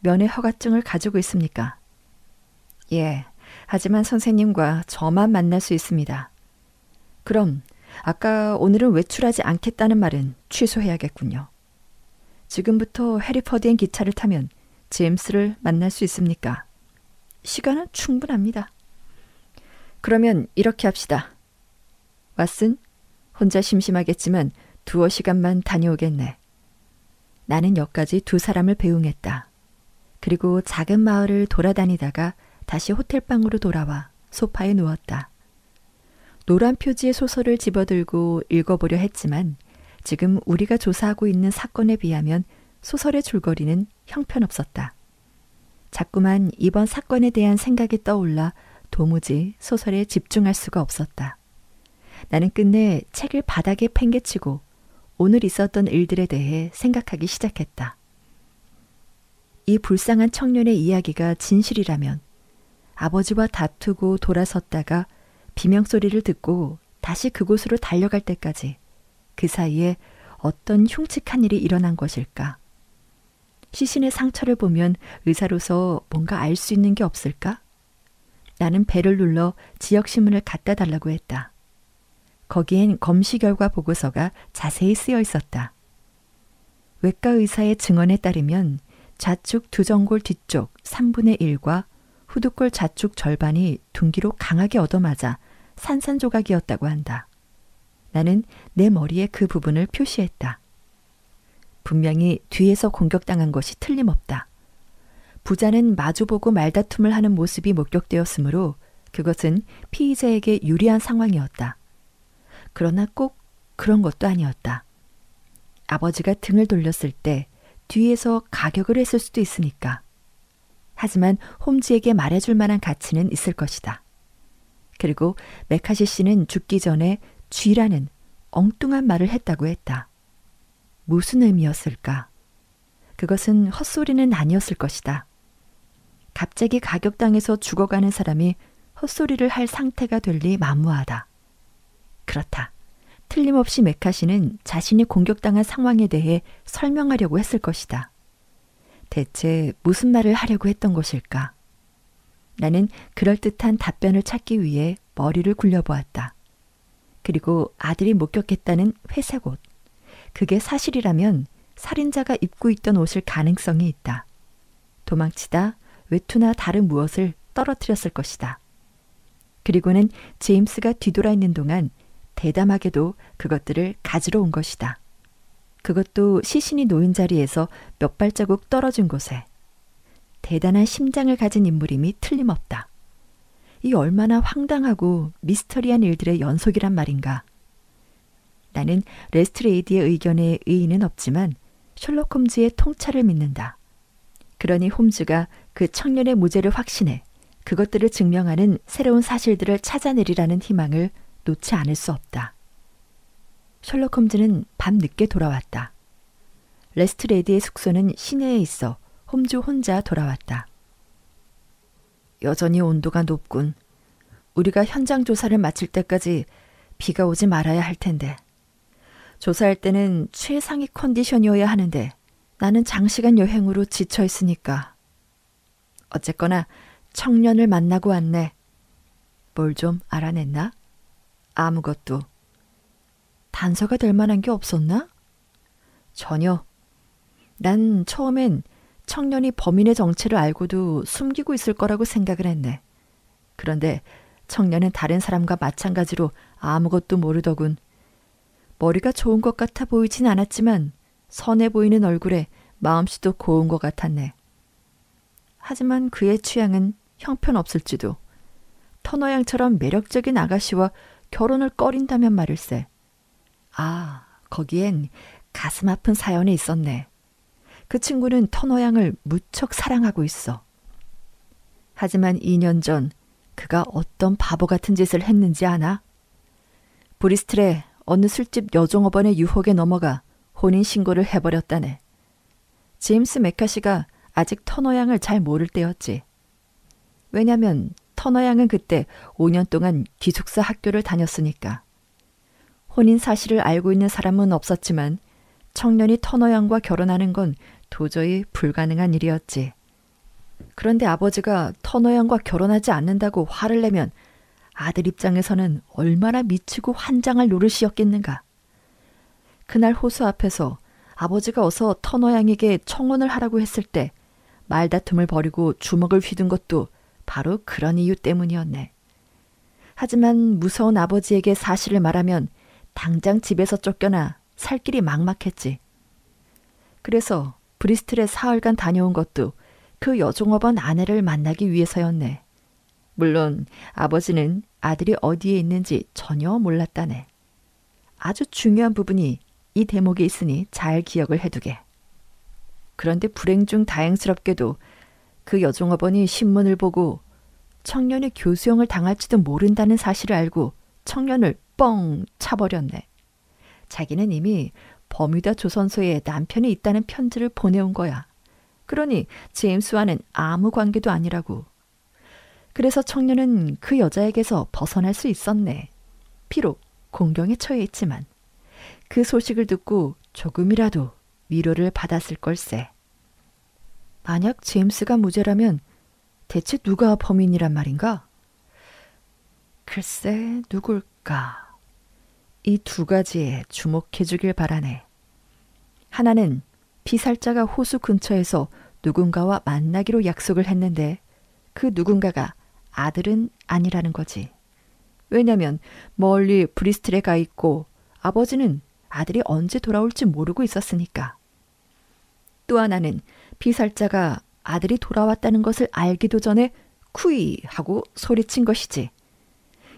면회 허가증을 가지고 있습니까? 예, 하지만 선생님과 저만 만날 수 있습니다. 그럼 아까 오늘은 외출하지 않겠다는 말은 취소해야겠군요. 지금부터 해리퍼드행 기차를 타면 제임스를 만날 수 있습니까? 시간은 충분합니다. 그러면 이렇게 합시다. 왓슨, 혼자 심심하겠지만 두어 시간만 다녀오겠네. 나는 여기까지 두 사람을 배웅했다. 그리고 작은 마을을 돌아다니다가 다시 호텔방으로 돌아와 소파에 누웠다. 노란 표지의 소설을 집어들고 읽어보려 했지만 지금 우리가 조사하고 있는 사건에 비하면 소설의 줄거리는 형편없었다. 자꾸만 이번 사건에 대한 생각이 떠올라 도무지 소설에 집중할 수가 없었다. 나는 끝내 책을 바닥에 팽개치고 오늘 있었던 일들에 대해 생각하기 시작했다. 이 불쌍한 청년의 이야기가 진실이라면 아버지와 다투고 돌아섰다가 비명소리를 듣고 다시 그곳으로 달려갈 때까지 그 사이에 어떤 흉측한 일이 일어난 것일까? 시신의 상처를 보면 의사로서 뭔가 알 수 있는 게 없을까? 나는 배를 눌러 지역신문을 갖다 달라고 했다. 거기엔 검시 결과 보고서가 자세히 쓰여 있었다. 외과 의사의 증언에 따르면 좌측 두정골 뒤쪽 3분의 1과 후두골 좌측 절반이 둔기로 강하게 얻어맞아 산산조각이었다고 한다. 나는 내 머리에 그 부분을 표시했다. 분명히 뒤에서 공격당한 것이 틀림없다. 부자는 마주보고 말다툼을 하는 모습이 목격되었으므로 그것은 피의자에게 유리한 상황이었다. 그러나 꼭 그런 것도 아니었다. 아버지가 등을 돌렸을 때 뒤에서 가격을 했을 수도 있으니까. 하지만 홈즈에게 말해줄 만한 가치는 있을 것이다. 그리고 메카시 씨는 죽기 전에 쥐라는 엉뚱한 말을 했다고 했다. 무슨 의미였을까? 그것은 헛소리는 아니었을 것이다. 갑자기 가격당해서 죽어가는 사람이 헛소리를 할 상태가 될 리 만무하다. 그렇다. 틀림없이 메카시는 자신이 공격당한 상황에 대해 설명하려고 했을 것이다. 대체 무슨 말을 하려고 했던 것일까? 나는 그럴듯한 답변을 찾기 위해 머리를 굴려보았다. 그리고 아들이 목격했다는 회색 옷. 그게 사실이라면 살인자가 입고 있던 옷일 가능성이 있다. 도망치다 외투나 다른 무엇을 떨어뜨렸을 것이다. 그리고는 제임스가 뒤돌아 있는 동안 대담하게도 그것들을 가지러 온 것이다. 그것도 시신이 놓인 자리에서 몇 발자국 떨어진 곳에 대단한 심장을 가진 인물임이 틀림없다. 이 얼마나 황당하고 미스터리한 일들의 연속이란 말인가. 나는 레스트레이디의 의견에 의의는 없지만 셜록 홈즈의 통찰을 믿는다. 그러니 홈즈가 그 청년의 무죄를 확신해 그것들을 증명하는 새로운 사실들을 찾아내리라는 희망을 놓지 않을 수 없다. 셜록 홈즈는 밤 늦게 돌아왔다. 레스트레이디의 숙소는 시내에 있어 홈즈 혼자 돌아왔다. 여전히 온도가 높군. 우리가 현장 조사를 마칠 때까지 비가 오지 말아야 할 텐데. 조사할 때는 최상위 컨디션이어야 하는데 나는 장시간 여행으로 지쳐 있으니까. 어쨌거나 청년을 만나고 왔네. 뭘 좀 알아냈나? 아무것도. 단서가 될 만한 게 없었나? 전혀. 난 처음엔 청년이 범인의 정체를 알고도 숨기고 있을 거라고 생각을 했네. 그런데 청년은 다른 사람과 마찬가지로 아무것도 모르더군. 머리가 좋은 것 같아 보이진 않았지만 선해 보이는 얼굴에 마음씨도 고운 것 같았네. 하지만 그의 취향은 형편없을지도. 터너양처럼 매력적인 아가씨와 결혼을 꺼린다면 말일세. 아, 거기엔 가슴 아픈 사연이 있었네. 그 친구는 터너양을 무척 사랑하고 있어. 하지만 2년 전 그가 어떤 바보 같은 짓을 했는지 아나? 브리스틀의 어느 술집 여종업원의 유혹에 넘어가 혼인 신고를 해버렸다네. 제임스 메카시가 아직 터너 양을 잘 모를 때였지. 왜냐면 터너 양은 그때 5년 동안 기숙사 학교를 다녔으니까. 혼인 사실을 알고 있는 사람은 없었지만 청년이 터너 양과 결혼하는 건 도저히 불가능한 일이었지. 그런데 아버지가 터너 양과 결혼하지 않는다고 화를 내면 아들 입장에서는 얼마나 미치고 환장할 노릇이었겠는가. 그날 호수 앞에서 아버지가 어서 터너 양에게 청혼을 하라고 했을 때 말다툼을 벌이고 주먹을 휘둔 것도 바로 그런 이유 때문이었네. 하지만 무서운 아버지에게 사실을 말하면 당장 집에서 쫓겨나 살 길이 막막했지. 그래서 브리스틀에 사흘간 다녀온 것도 그 여종업원 아내를 만나기 위해서였네. 물론 아버지는 아들이 어디에 있는지 전혀 몰랐다네. 아주 중요한 부분이 이 대목에 있으니 잘 기억을 해두게. 그런데 불행 중 다행스럽게도 그 여종업원이 신문을 보고 청년이 교수형을 당할지도 모른다는 사실을 알고 청년을 뻥 차버렸네. 자기는 이미 버뮤다 조선소에 남편이 있다는 편지를 보내온 거야. 그러니 제임스와는 아무 관계도 아니라고. 그래서 청년은 그 여자에게서 벗어날 수 있었네. 비록 공경에 처해 있지만 그 소식을 듣고 조금이라도 위로를 받았을 걸세. 만약 제임스가 무죄라면 대체 누가 범인이란 말인가? 글쎄, 누굴까? 이 두 가지에 주목해 주길 바라네. 하나는 피살자가 호수 근처에서 누군가와 만나기로 약속을 했는데 그 누군가가 아들은 아니라는 거지. 왜냐면 멀리 브리스틀에 가 있고 아버지는 아들이 언제 돌아올지 모르고 있었으니까. 또 하나는 피살자가 아들이 돌아왔다는 것을 알기도 전에 쿠이 하고 소리친 것이지.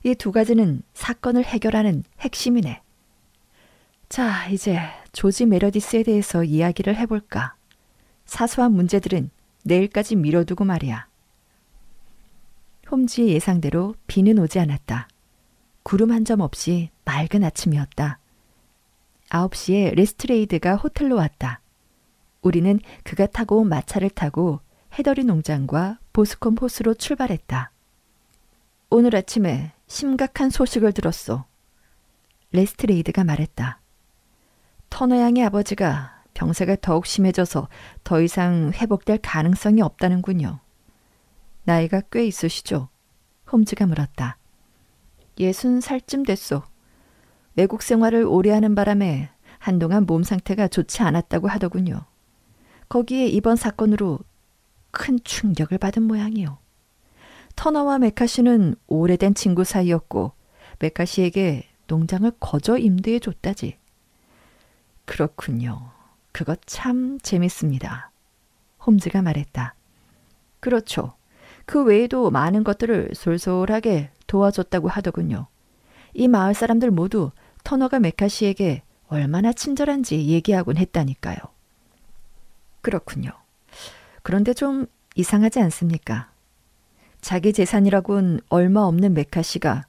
이 두 가지는 사건을 해결하는 핵심이네. 자, 이제 조지 메러디스에 대해서 이야기를 해볼까. 사소한 문제들은 내일까지 미뤄두고 말이야. 홈즈의 예상대로 비는 오지 않았다. 구름 한 점 없이 맑은 아침이었다. 9시에 레스트레이드가 호텔로 왔다. 우리는 그가 타고 온 마차를 타고 헤더리 농장과 보스콤 호수로 출발했다. 오늘 아침에 심각한 소식을 들었소. 레스트레이드가 말했다. 터너 양의 아버지가 병세가 더욱 심해져서 더 이상 회복될 가능성이 없다는군요. 나이가 꽤 있으시죠? 홈즈가 물었다. 예순 살쯤 됐소. 외국 생활을 오래 하는 바람에 한동안 몸 상태가 좋지 않았다고 하더군요. 거기에 이번 사건으로 큰 충격을 받은 모양이요. 터너와 메카시는 오래된 친구 사이였고 메카시에게 농장을 거저 임대해 줬다지. 그렇군요. 그것 참 재밌습니다. 홈즈가 말했다. 그렇죠. 그 외에도 많은 것들을 솔솔하게 도와줬다고 하더군요. 이 마을 사람들 모두 터너가 메카시에게 얼마나 친절한지 얘기하곤 했다니까요. 그렇군요. 그런데 좀 이상하지 않습니까? 자기 재산이라곤 얼마 없는 메카시가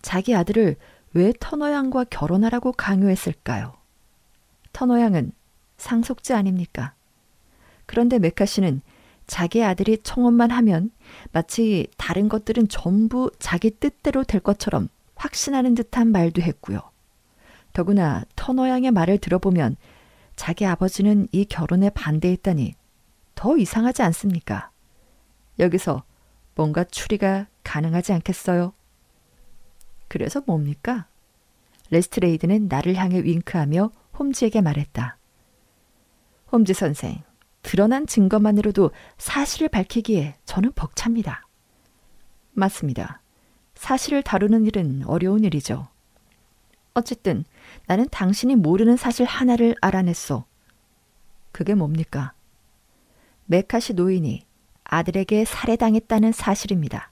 자기 아들을 왜 터너 양과 결혼하라고 강요했을까요? 터너 양은 상속자 아닙니까? 그런데 메카시는 자기 아들이 청혼만 하면 마치 다른 것들은 전부 자기 뜻대로 될 것처럼 확신하는 듯한 말도 했고요. 더구나 터너 양의 말을 들어보면 자기 아버지는 이 결혼에 반대했다니 더 이상하지 않습니까? 여기서 뭔가 추리가 가능하지 않겠어요? 그래서 뭡니까? 레스트레이드는 나를 향해 윙크하며 홈즈에게 말했다. 홈즈 선생, 드러난 증거만으로도 사실을 밝히기에 저는 벅찹니다. 맞습니다. 사실을 다루는 일은 어려운 일이죠. 어쨌든 나는 당신이 모르는 사실 하나를 알아냈소. 그게 뭡니까? 메카시 노인이 아들에게 살해당했다는 사실입니다.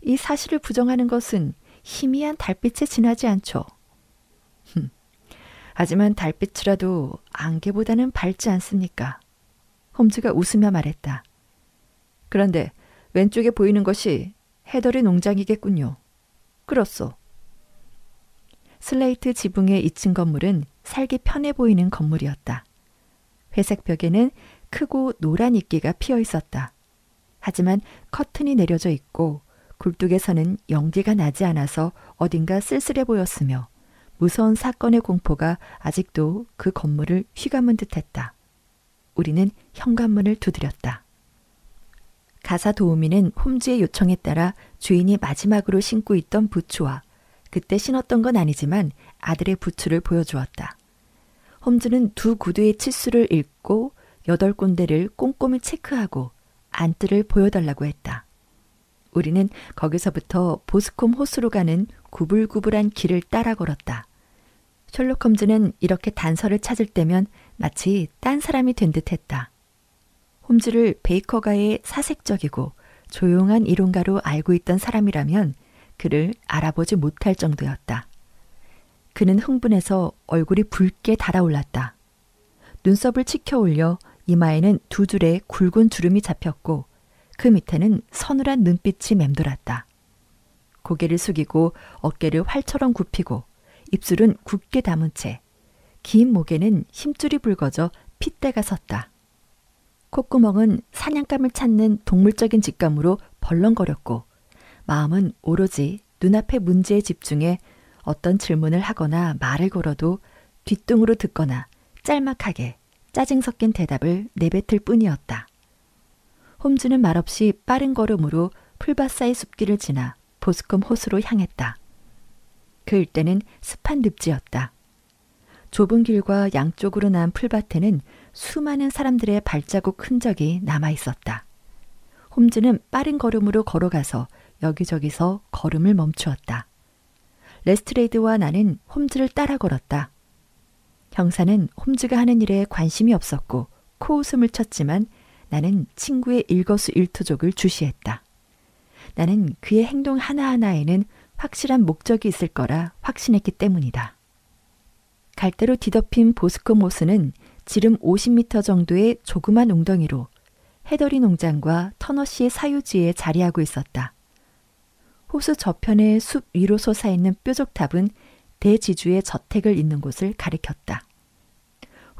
이 사실을 부정하는 것은 희미한 달빛에 지나지 않죠. 하지만 달빛이라도 안개보다는 밝지 않습니까? 홈즈가 웃으며 말했다. 그런데 왼쪽에 보이는 것이 헤더리 농장이겠군요. 그렇소. 슬레이트 지붕의 2층 건물은 살기 편해 보이는 건물이었다. 회색 벽에는 크고 노란 이끼가 피어 있었다. 하지만 커튼이 내려져 있고 굴뚝에서는 연기가 나지 않아서 어딘가 쓸쓸해 보였으며 무서운 사건의 공포가 아직도 그 건물을 휘감은 듯했다. 우리는 현관문을 두드렸다. 가사 도우미는 홈즈의 요청에 따라 주인이 마지막으로 신고 있던 부츠와 그때 신었던 건 아니지만 아들의 부츠를 보여주었다. 홈즈는 두 구두의 치수를 읽고 여덟 군데를 꼼꼼히 체크하고 안뜰을 보여달라고 했다. 우리는 거기서부터 보스콤 호수로 가는 구불구불한 길을 따라 걸었다. 셜록 홈즈는 이렇게 단서를 찾을 때면 마치 딴 사람이 된 듯했다. 홈즈를 베이커가의 사색적이고 조용한 이론가로 알고 있던 사람이라면 그를 알아보지 못할 정도였다. 그는 흥분해서 얼굴이 붉게 달아올랐다. 눈썹을 치켜 올려 이마에는 두 줄의 굵은 주름이 잡혔고 그 밑에는 서늘한 눈빛이 맴돌았다. 고개를 숙이고 어깨를 활처럼 굽히고 입술은 굳게 담은 채 긴 목에는 힘줄이 붉어져 핏대가 섰다. 콧구멍은 사냥감을 찾는 동물적인 직감으로 벌렁거렸고 마음은 오로지 눈앞의 문제에 집중해 어떤 질문을 하거나 말을 걸어도 뒷등으로 듣거나 짤막하게 짜증 섞인 대답을 내뱉을 뿐이었다. 홈즈는 말없이 빠른 걸음으로 풀밭 사이 숲길을 지나 보스컴 호수로 향했다. 그 일대는 습한 늪지였다. 좁은 길과 양쪽으로 난 풀밭에는 수많은 사람들의 발자국 흔적이 남아 있었다. 홈즈는 빠른 걸음으로 걸어가서 여기저기서 걸음을 멈추었다. 레스트레이드와 나는 홈즈를 따라 걸었다. 형사는 홈즈가 하는 일에 관심이 없었고 코웃음을 쳤지만 나는 친구의 일거수일투족을 주시했다. 나는 그의 행동 하나하나에는 확실한 목적이 있을 거라 확신했기 때문이다. 갈대로 뒤덮인 보스코 모스는 지름 50m 정도의 조그만 웅덩이로 헤더리 농장과 터너시의 사유지에 자리하고 있었다. 호수 저편의 숲 위로 솟아있는 뾰족탑은 대지주의 저택을 잇는 곳을 가리켰다.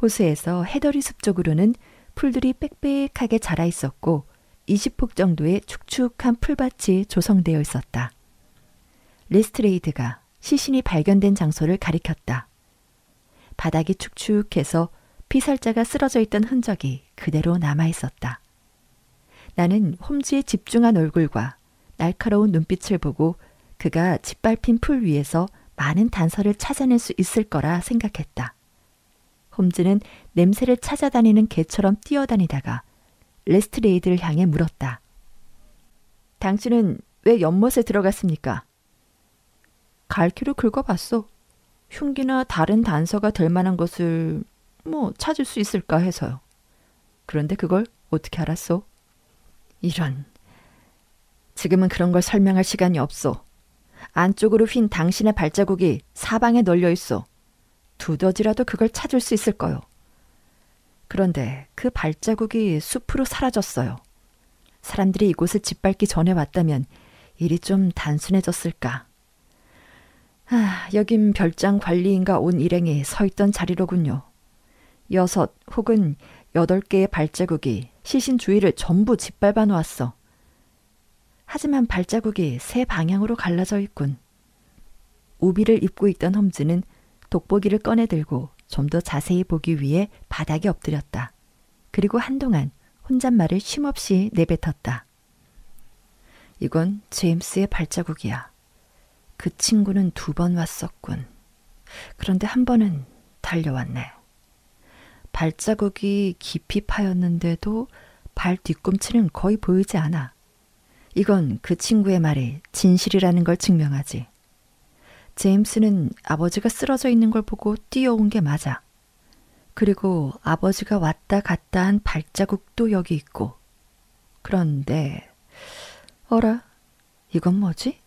호수에서 해더리 숲 쪽으로는 풀들이 빽빽하게 자라 있었고 20폭 정도의 축축한 풀밭이 조성되어 있었다. 레스트레이드가 시신이 발견된 장소를 가리켰다. 바닥이 축축해서 피살자가 쓰러져 있던 흔적이 그대로 남아 있었다. 나는 홈즈의 집중한 얼굴과 날카로운 눈빛을 보고 그가 짓밟힌 풀 위에서 많은 단서를 찾아낼 수 있을 거라 생각했다. 홈즈는 냄새를 찾아다니는 개처럼 뛰어다니다가 레스트레이드를 향해 물었다. 당신은 왜 연못에 들어갔습니까? 갈퀴로 긁어봤소. 흉기나 다른 단서가 될 만한 것을 뭐 찾을 수 있을까 해서요. 그런데 그걸 어떻게 알았소? 이런. 지금은 그런 걸 설명할 시간이 없어. 안쪽으로 휜 당신의 발자국이 사방에 널려 있어. 두더지라도 그걸 찾을 수 있을 거요. 그런데 그 발자국이 숲으로 사라졌어요. 사람들이 이곳을 짓밟기 전에 왔다면 일이 좀 단순해졌을까. 아, 여긴 별장 관리인가 온 일행이 서 있던 자리로군요. 여섯 혹은 여덟 개의 발자국이 시신 주위를 전부 짓밟아 놓았어. 하지만 발자국이 세 방향으로 갈라져 있군. 우비를 입고 있던 험즈는 돋보기를 꺼내 들고 좀 더 자세히 보기 위해 바닥에 엎드렸다. 그리고 한동안 혼잣말을 쉼없이 내뱉었다. 이건 제임스의 발자국이야. 그 친구는 두 번 왔었군. 그런데 한 번은 달려왔네. 발자국이 깊이 파였는데도 발 뒤꿈치는 거의 보이지 않아. 이건 그 친구의 말이 진실이라는 걸 증명하지. 제임스는 아버지가 쓰러져 있는 걸 보고 뛰어온 게 맞아. 그리고 아버지가 왔다 갔다 한 발자국도 여기 있고. 그런데, 어라, 이건 뭐지?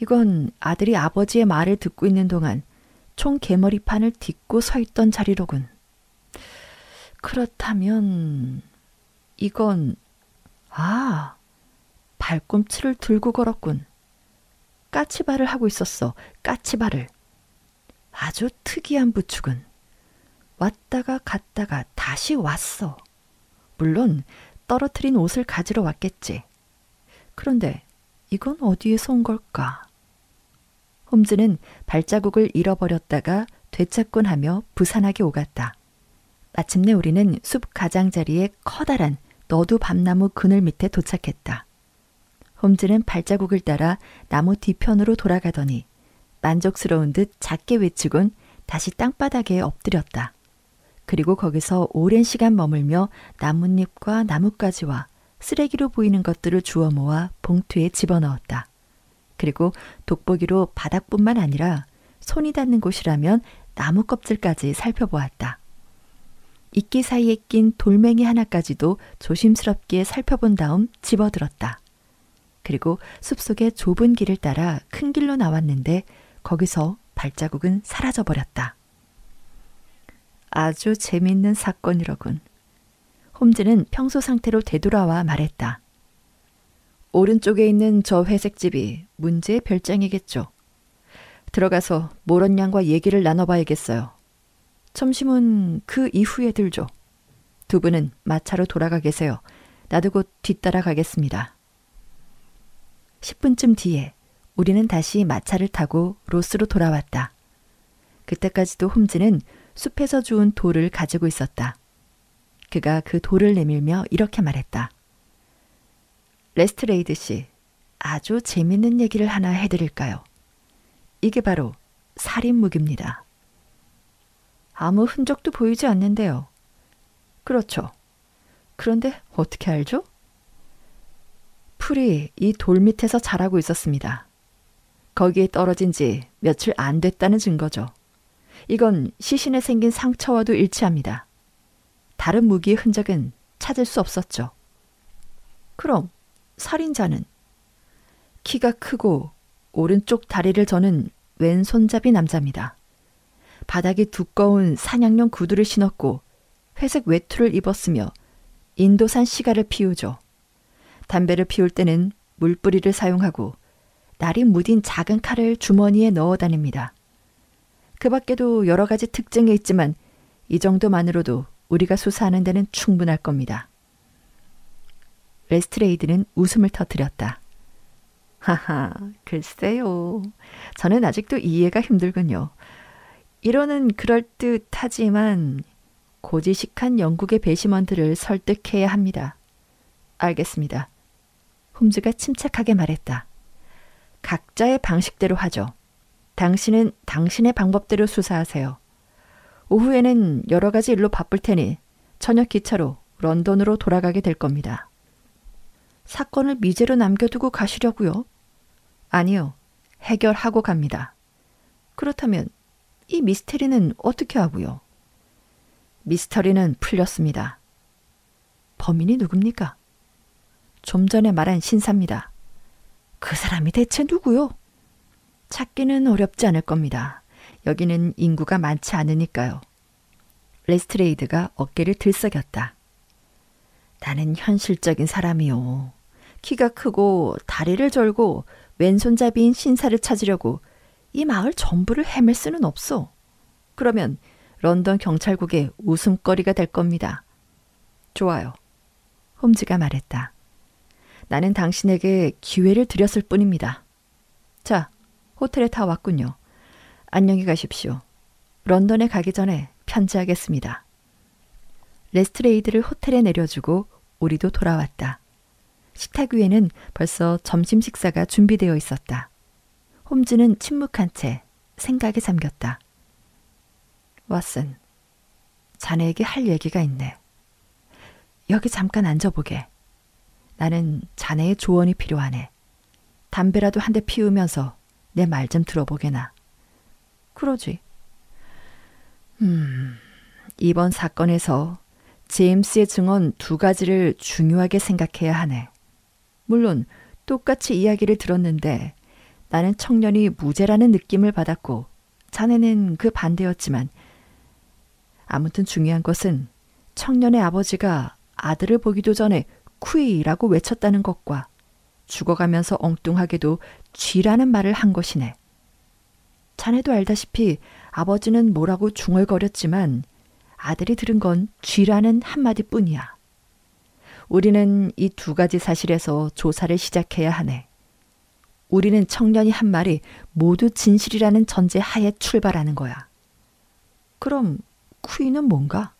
이건 아들이 아버지의 말을 듣고 있는 동안 총 개머리판을 딛고 서 있던 자리로군. 그렇다면, 이건, 아, 발꿈치를 들고 걸었군. 까치발을 하고 있었어. 까치발을. 아주 특이한 부축은 왔다가 갔다가 다시 왔어. 물론 떨어뜨린 옷을 가지러 왔겠지. 그런데 이건 어디에서 온 걸까? 홈즈는 발자국을 잃어버렸다가 되찾곤 하며 부산하게 오갔다. 마침내 우리는 숲 가장자리에 커다란 너두 밤나무 그늘 밑에 도착했다. 홈즈는 발자국을 따라 나무 뒤편으로 돌아가더니 만족스러운 듯 작게 외치곤 다시 땅바닥에 엎드렸다. 그리고 거기서 오랜 시간 머물며 나뭇잎과 나뭇가지와 쓰레기로 보이는 것들을 주워 모아 봉투에 집어넣었다. 그리고 돋보기로 바닥뿐만 아니라 손이 닿는 곳이라면 나무 껍질까지 살펴보았다. 이끼 사이에 낀 돌멩이 하나까지도 조심스럽게 살펴본 다음 집어들었다. 그리고 숲속의 좁은 길을 따라 큰 길로 나왔는데 거기서 발자국은 사라져 버렸다. 아주 재밌는 사건이로군. 홈즈는 평소 상태로 되돌아와 말했다. 오른쪽에 있는 저 회색 집이 문제의 별장이겠죠. 들어가서 모런 양과 얘기를 나눠봐야겠어요. 점심은 그 이후에 들죠. 두 분은 마차로 돌아가 계세요. 나도 곧 뒤따라 가겠습니다. 10분쯤 뒤에 우리는 다시 마차를 타고 로스로 돌아왔다. 그때까지도 홈즈는 숲에서 주운 돌을 가지고 있었다. 그가 그 돌을 내밀며 이렇게 말했다. 레스트레이드 씨, 아주 재밌는 얘기를 하나 해드릴까요? 이게 바로 살인 무기입니다. 아무 흔적도 보이지 않는데요. 그렇죠. 그런데 어떻게 알죠? 풀이 이 돌 밑에서 자라고 있었습니다. 거기에 떨어진 지 며칠 안 됐다는 증거죠. 이건 시신에 생긴 상처와도 일치합니다. 다른 무기의 흔적은 찾을 수 없었죠. 그럼 살인자는 키가 크고 오른쪽 다리를 저는 왼손잡이 남자입니다. 바닥에 두꺼운 사냥용 구두를 신었고 회색 외투를 입었으며 인도산 시가를 피우죠. 담배를 피울 때는 물뿌리를 사용하고 날이 무딘 작은 칼을 주머니에 넣어 다닙니다. 그 밖에도 여러 가지 특징이 있지만 이 정도만으로도 우리가 수사하는 데는 충분할 겁니다. 레스트레이드는 웃음을 터뜨렸다. 하하, 글쎄요. 저는 아직도 이해가 힘들군요. 이론은 그럴듯하지만 고지식한 영국의 배심원들을 설득해야 합니다. 알겠습니다. 홈즈가 침착하게 말했다. 각자의 방식대로 하죠. 당신은 당신의 방법대로 수사하세요. 오후에는 여러 가지 일로 바쁠 테니 저녁 기차로 런던으로 돌아가게 될 겁니다. 사건을 미제로 남겨두고 가시려고요? 아니요. 해결하고 갑니다. 그렇다면 이 미스테리는 어떻게 하고요? 미스터리는 풀렸습니다. 범인이 누굽니까? 좀 전에 말한 신사입니다. 그 사람이 대체 누구요? 찾기는 어렵지 않을 겁니다. 여기는 인구가 많지 않으니까요. 레스트레이드가 어깨를 들썩였다. 나는 현실적인 사람이요. 키가 크고 다리를 절고 왼손잡이인 신사를 찾으려고 이 마을 전부를 헤맬 수는 없소. 그러면 런던 경찰국의 웃음거리가 될 겁니다. 좋아요. 홈즈가 말했다. 나는 당신에게 기회를 드렸을 뿐입니다. 자, 호텔에 다 왔군요. 안녕히 가십시오. 런던에 가기 전에 편지하겠습니다. 레스트레이드를 호텔에 내려주고 우리도 돌아왔다. 식탁 위에는 벌써 점심 식사가 준비되어 있었다. 홈즈는 침묵한 채 생각에 잠겼다. 왓슨, 자네에게 할 얘기가 있네. 여기 잠깐 앉아보게. 나는 자네의 조언이 필요하네. 담배라도 한 대 피우면서 내 말 좀 들어보게나. 그러지. 음, 이번 사건에서 제임스의 증언 두 가지를 중요하게 생각해야 하네. 물론 똑같이 이야기를 들었는데 나는 청년이 무죄라는 느낌을 받았고 자네는 그 반대였지만 아무튼 중요한 것은 청년의 아버지가 아들을 보기도 전에 쿠이라고 외쳤다는 것과 죽어가면서 엉뚱하게도 쥐라는 말을 한 것이네. 자네도 알다시피 아버지는 뭐라고 중얼거렸지만 아들이 들은 건 쥐라는 한마디 뿐이야. 우리는 이 두 가지 사실에서 조사를 시작해야 하네. 우리는 청년이 한 말이 모두 진실이라는 전제 하에 출발하는 거야. 그럼 쿠이는 뭔가?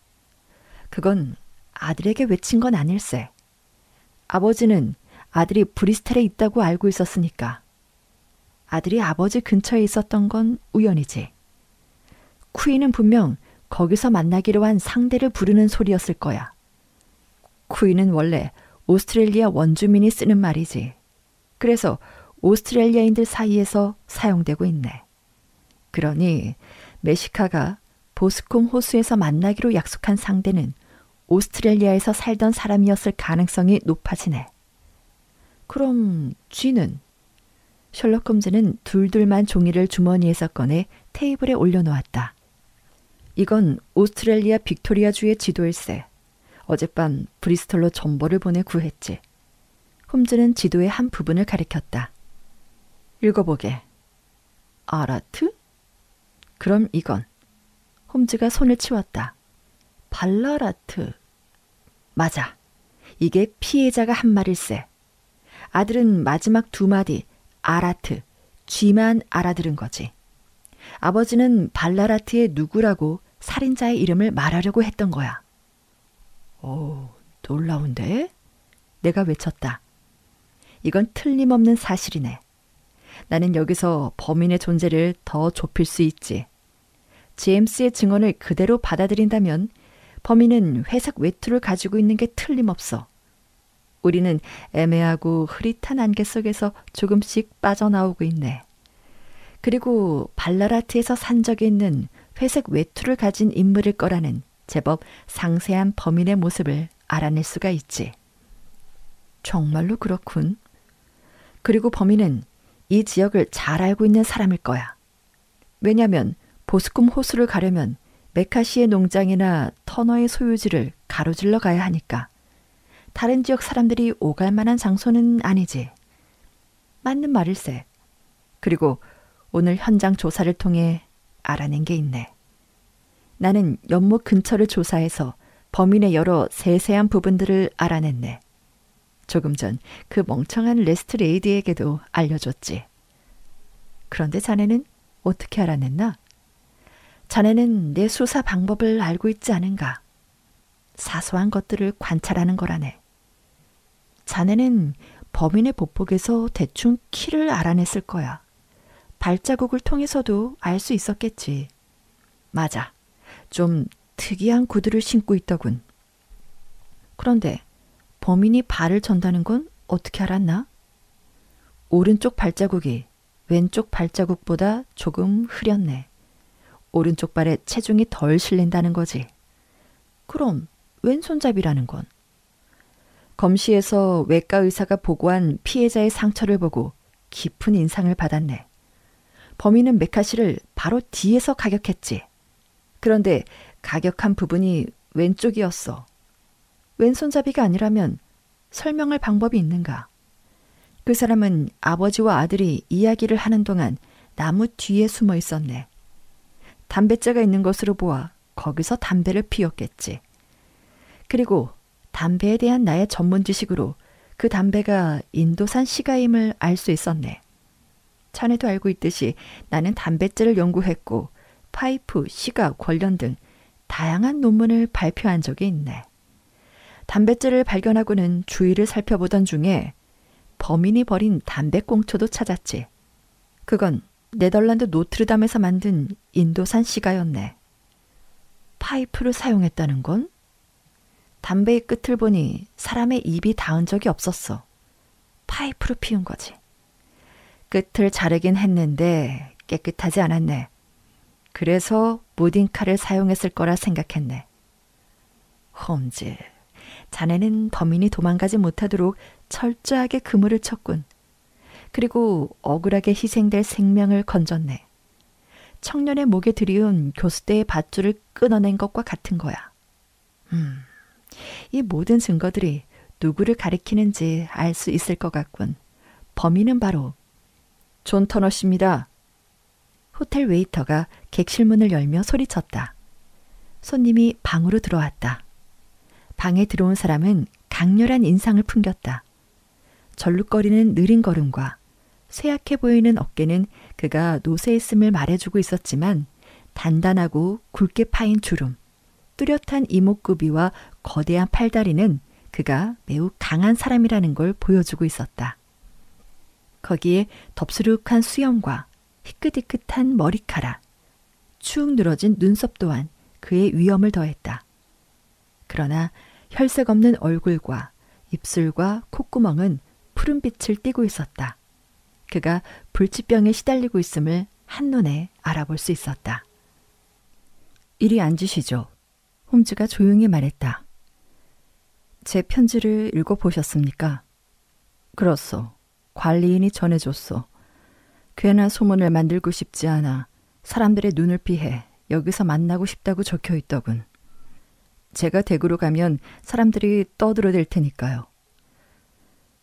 그건 아들에게 외친 건 아닐세. 아버지는 아들이 브리스텔에 있다고 알고 있었으니까. 아들이 아버지 근처에 있었던 건 우연이지. 쿠이는 분명 거기서 만나기로 한 상대를 부르는 소리였을 거야. 쿠이는 원래 오스트레일리아 원주민이 쓰는 말이지. 그래서 오스트레일리아인들 사이에서 사용되고 있네. 그러니 매카시가 보스콤 호수에서 만나기로 약속한 상대는 오스트레일리아에서 살던 사람이었을 가능성이 높아지네. 그럼 쥐는? 셜록 홈즈는 둘둘 만 종이를 주머니에서 꺼내 테이블에 올려놓았다. 이건 오스트레일리아 빅토리아 주의 지도일세. 어젯밤 브리스톨로 정보를 보내 구했지. 홈즈는 지도의 한 부분을 가리켰다. 읽어보게. 아라트? 그럼 이건. 홈즈가 손을 치웠다. 발라라트. 맞아. 이게 피해자가 한 말일세. 아들은 마지막 두 마디 아라트, 쥐만 알아들은 거지. 아버지는 발라라트의 누구라고 살인자의 이름을 말하려고 했던 거야. 오, 놀라운데? 내가 외쳤다. 이건 틀림없는 사실이네. 나는 여기서 범인의 존재를 더 좁힐 수 있지. 제임스의 증언을 그대로 받아들인다면 범인은 회색 외투를 가지고 있는 게 틀림없어. 우리는 애매하고 흐릿한 안개 속에서 조금씩 빠져나오고 있네. 그리고 발라라트에서 산 적이 있는 회색 외투를 가진 인물일 거라는 제법 상세한 범인의 모습을 알아낼 수가 있지. 정말로 그렇군. 그리고 범인은 이 지역을 잘 알고 있는 사람일 거야. 왜냐면 보스꿈 호수를 가려면 메카시의 농장이나 터너의 소유지를 가로질러 가야 하니까. 다른 지역 사람들이 오갈 만한 장소는 아니지. 맞는 말일세. 그리고 오늘 현장 조사를 통해 알아낸 게 있네. 나는 연못 근처를 조사해서 범인의 여러 세세한 부분들을 알아냈네. 조금 전 그 멍청한 레스트 레이디에게도 알려줬지. 그런데 자네는 어떻게 알아냈나? 자네는 내 수사 방법을 알고 있지 않은가? 사소한 것들을 관찰하는 거라네. 자네는 범인의 보폭에서 대충 키를 알아냈을 거야. 발자국을 통해서도 알 수 있었겠지. 맞아. 좀 특이한 구두를 신고 있더군. 그런데 범인이 발을 전다는 건 어떻게 알았나? 오른쪽 발자국이 왼쪽 발자국보다 조금 흐렸네. 오른쪽 발에 체중이 덜 실린다는 거지. 그럼 왼손잡이라는 건? 검시에서 외과 의사가 보고한 피해자의 상처를 보고 깊은 인상을 받았네. 범인은 메카시를 바로 뒤에서 가격했지. 그런데 가격한 부분이 왼쪽이었어. 왼손잡이가 아니라면 설명할 방법이 있는가? 그 사람은 아버지와 아들이 이야기를 하는 동안 나무 뒤에 숨어 있었네. 담뱃재가 있는 것으로 보아 거기서 담배를 피웠겠지. 그리고 담배에 대한 나의 전문 지식으로 그 담배가 인도산 시가임을 알 수 있었네. 자네도 알고 있듯이 나는 담뱃재를 연구했고 파이프, 시가, 관련 등 다양한 논문을 발표한 적이 있네. 담뱃재를 발견하고는 주위를 살펴보던 중에 범인이 버린 담배꽁초도 찾았지. 그건 네덜란드 노트르담에서 만든 인도산 시가였네. 파이프를 사용했다는 건? 담배의 끝을 보니 사람의 입이 닿은 적이 없었어. 파이프로 피운 거지. 끝을 자르긴 했는데 깨끗하지 않았네. 그래서 무딘칼을 사용했을 거라 생각했네. 홈즈, 자네는 범인이 도망가지 못하도록 철저하게 그물을 쳤군. 그리고 억울하게 희생될 생명을 건졌네. 청년의 목에 드리운 교수대의 밧줄을 끊어낸 것과 같은 거야. 음, 이 모든 증거들이 누구를 가리키는지 알 수 있을 것 같군. 범인은 바로 존 터너 씨입니다. 호텔 웨이터가 객실 문을 열며 소리쳤다. 손님이 방으로 들어왔다. 방에 들어온 사람은 강렬한 인상을 풍겼다. 절룩거리는 느린 걸음과 쇠약해 보이는 어깨는 그가 노쇠했음을 말해주고 있었지만 단단하고 굵게 파인 주름, 뚜렷한 이목구비와 거대한 팔다리는 그가 매우 강한 사람이라는 걸 보여주고 있었다. 거기에 덥수룩한 수염과 희끗희끗한 머리카락, 축 늘어진 눈썹 또한 그의 위험을 더했다. 그러나 혈색 없는 얼굴과 입술과 콧구멍은 푸른빛을 띠고 있었다. 그가 불치병에 시달리고 있음을 한눈에 알아볼 수 있었다. 이리 앉으시죠. 홈즈가 조용히 말했다. 제 편지를 읽어보셨습니까? 그렇소. 관리인이 전해줬소. 괜한 소문을 만들고 싶지 않아 사람들의 눈을 피해 여기서 만나고 싶다고 적혀 있더군. 제가 대구로 가면 사람들이 떠들어댈 테니까요.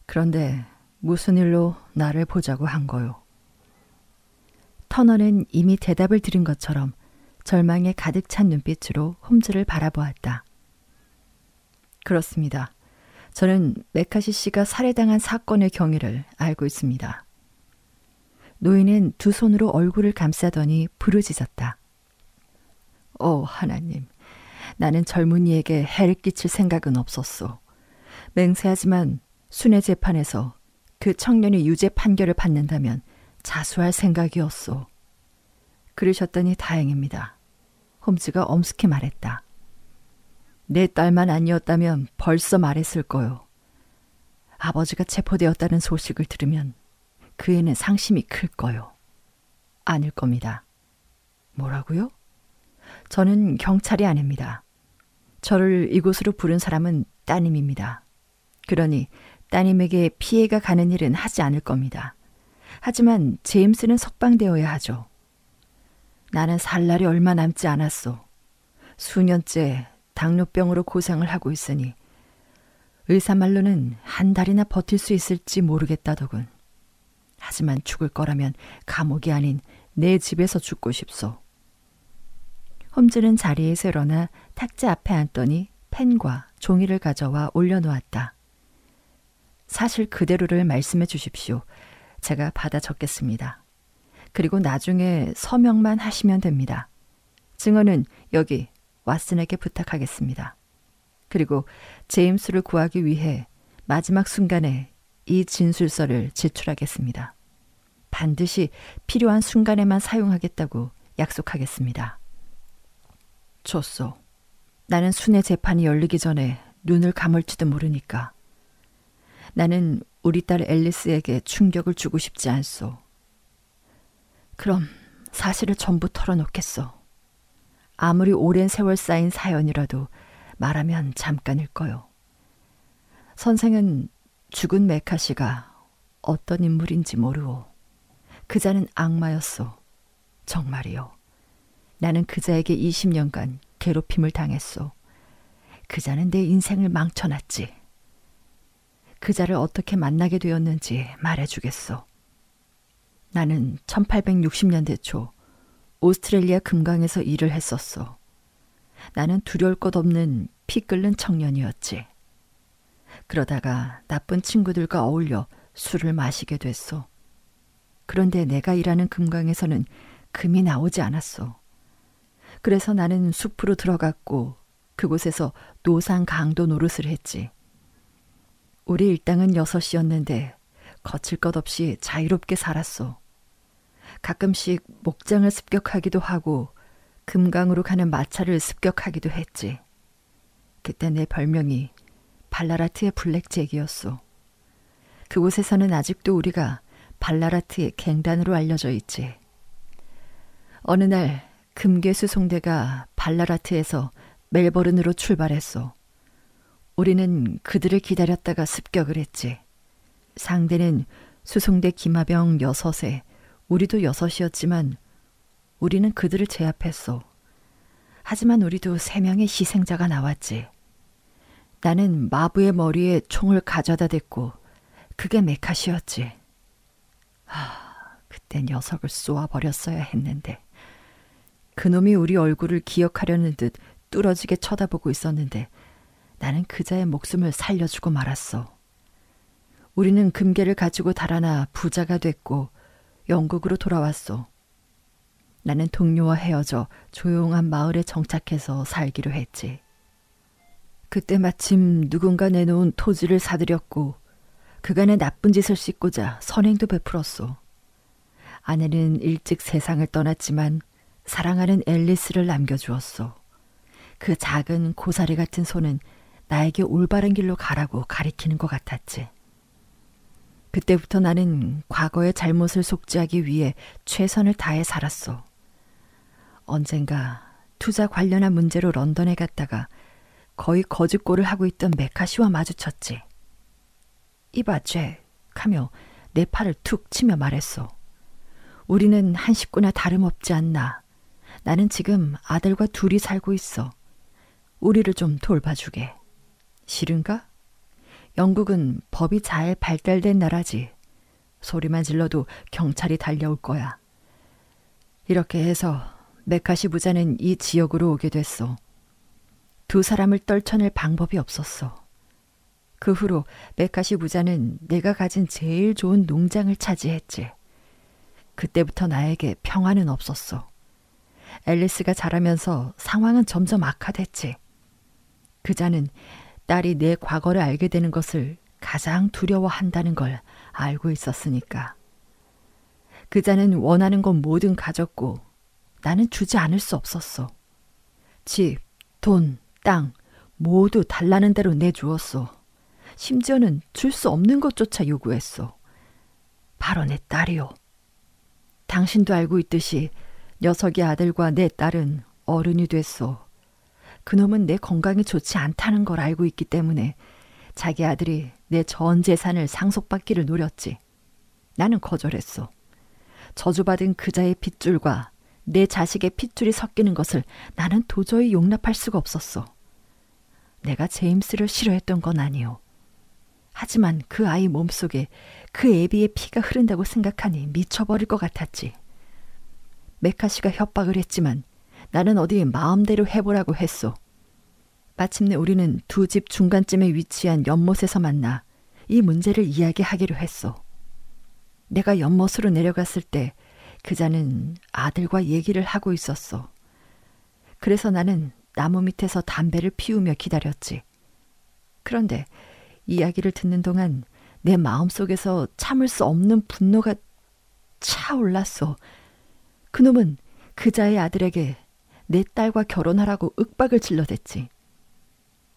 그런데 무슨 일로 나를 보자고 한 거요? 터널은 이미 대답을 들은 것처럼 절망에 가득 찬 눈빛으로 홈즈를 바라보았다. 그렇습니다. 저는 메카시 씨가 살해당한 사건의 경위를 알고 있습니다. 노인은 두 손으로 얼굴을 감싸더니 부르짖었다. 오, 하나님. 나는 젊은이에게 해를 끼칠 생각은 없었소. 맹세하지만 순회 재판에서 그 청년이 유죄 판결을 받는다면 자수할 생각이었소. 그러셨더니 다행입니다. 홈즈가 엄숙히 말했다. 내 딸만 아니었다면 벌써 말했을 거요. 아버지가 체포되었다는 소식을 들으면 그 애는 상심이 클 거요. 아닐 겁니다. 뭐라고요? 저는 경찰이 아닙니다. 저를 이곳으로 부른 사람은 따님입니다. 그러니 따님에게 피해가 가는 일은 하지 않을 겁니다. 하지만 제임스는 석방되어야 하죠. 나는 살 날이 얼마 남지 않았소. 수년째 당뇨병으로 고생을 하고 있으니 의사 말로는 한 달이나 버틸 수 있을지 모르겠다더군. 하지만 죽을 거라면 감옥이 아닌 내 집에서 죽고 싶소. 홈즈는 자리에서 일어나 탁자 앞에 앉더니 펜과 종이를 가져와 올려놓았다. 사실 그대로를 말씀해 주십시오. 제가 받아 적겠습니다. 그리고 나중에 서명만 하시면 됩니다. 증언은 여기 왓슨에게 부탁하겠습니다. 그리고 제임스를 구하기 위해 마지막 순간에 이 진술서를 제출하겠습니다. 반드시 필요한 순간에만 사용하겠다고 약속하겠습니다. 좋소. 나는 순회 재판이 열리기 전에 눈을 감을지도 모르니까. 나는 우리 딸 앨리스에게 충격을 주고 싶지 않소. 그럼 사실을 전부 털어놓겠소. 아무리 오랜 세월 쌓인 사연이라도 말하면 잠깐일 거요. 선생은 죽은 메카시가 어떤 인물인지 모르오. 그자는 악마였소. 정말이요. 나는 그자에게 20년간 괴롭힘을 당했소. 그자는 내 인생을 망쳐놨지. 그자를 어떻게 만나게 되었는지 말해주겠소. 나는 1860년대 초 오스트레일리아 금강에서 일을 했었소. 나는 두려울 것 없는 피 끓는 청년이었지. 그러다가 나쁜 친구들과 어울려 술을 마시게 됐소. 그런데 내가 일하는 금강에서는 금이 나오지 않았소. 그래서 나는 숲으로 들어갔고 그곳에서 노상 강도 노릇을 했지. 우리 일당은 여섯이었는데 거칠 것 없이 자유롭게 살았소. 가끔씩 목장을 습격하기도 하고 금강으로 가는 마차를 습격하기도 했지. 그때 내 별명이 발라라트의 블랙잭이었소. 그곳에서는 아직도 우리가 발라라트의 갱단으로 알려져 있지. 어느 날 금괴 수송대가 발라라트에서 멜버른으로 출발했소. 우리는 그들을 기다렸다가 습격을 했지. 상대는 수송대 기마병 여섯에 우리도 여섯이었지만 우리는 그들을 제압했소. 하지만 우리도 세 명의 희생자가 나왔지. 나는 마부의 머리에 총을 가져다 댔고 그게 메카시였지. 아, 그때 녀석을 쏘아버렸어야 했는데. 그놈이 우리 얼굴을 기억하려는 듯 뚫어지게 쳐다보고 있었는데 나는 그자의 목숨을 살려주고 말았어. 우리는 금괴를 가지고 달아나 부자가 됐고 영국으로 돌아왔소. 나는 동료와 헤어져 조용한 마을에 정착해서 살기로 했지. 그때 마침 누군가 내놓은 토지를 사들였고 그간의 나쁜 짓을 씻고자 선행도 베풀었소. 아내는 일찍 세상을 떠났지만 사랑하는 앨리스를 남겨주었소. 그 작은 고사리 같은 손은 나에게 올바른 길로 가라고 가리키는 것 같았지. 그때부터 나는 과거의 잘못을 속지하기 위해 최선을 다해 살았소. 언젠가 투자 관련한 문제로 런던에 갔다가 거의 거짓골을 하고 있던 메카시와 마주쳤지. 이봐, 죄. 하며 내 팔을 툭 치며 말했어. 우리는 한 식구나 다름없지 않나. 나는 지금 아들과 둘이 살고 있어. 우리를 좀 돌봐주게. 싫은가? 영국은 법이 잘 발달된 나라지. 소리만 질러도 경찰이 달려올 거야. 이렇게 해서 메카시 부자는 이 지역으로 오게 됐어. 두 사람을 떨쳐낼 방법이 없었어. 그 후로 메카시 부자는 내가 가진 제일 좋은 농장을 차지했지. 그때부터 나에게 평화는 없었어. 앨리스가 자라면서 상황은 점점 악화됐지. 그자는 딸이 내 과거를 알게 되는 것을 가장 두려워한다는 걸 알고 있었으니까. 그자는 원하는 건 뭐든 가졌고 나는 주지 않을 수 없었어. 집, 돈, 땅 모두 달라는 대로 내주었어. 심지어는 줄 수 없는 것조차 요구했어. 바로 내 딸이요. 당신도 알고 있듯이 녀석의 아들과 내 딸은 어른이 됐어. 그놈은 내 건강이 좋지 않다는 걸 알고 있기 때문에 자기 아들이 내 전 재산을 상속받기를 노렸지. 나는 거절했어. 저주받은 그자의 핏줄과 내 자식의 핏줄이 섞이는 것을 나는 도저히 용납할 수가 없었어. 내가 제임스를 싫어했던 건 아니오. 하지만 그 아이 몸속에 그 애비의 피가 흐른다고 생각하니 미쳐버릴 것 같았지. 메카시가 협박을 했지만 나는 어디 마음대로 해보라고 했소. 마침내 우리는 두 집 중간쯤에 위치한 연못에서 만나 이 문제를 이야기하기로 했소. 내가 연못으로 내려갔을 때 그자는 아들과 얘기를 하고 있었소. 그래서 나는 나무 밑에서 담배를 피우며 기다렸지. 그런데 이야기를 듣는 동안 내 마음속에서 참을 수 없는 분노가 차올랐소. 그놈은 그자의 아들에게 내 딸과 결혼하라고 윽박을 질러댔지.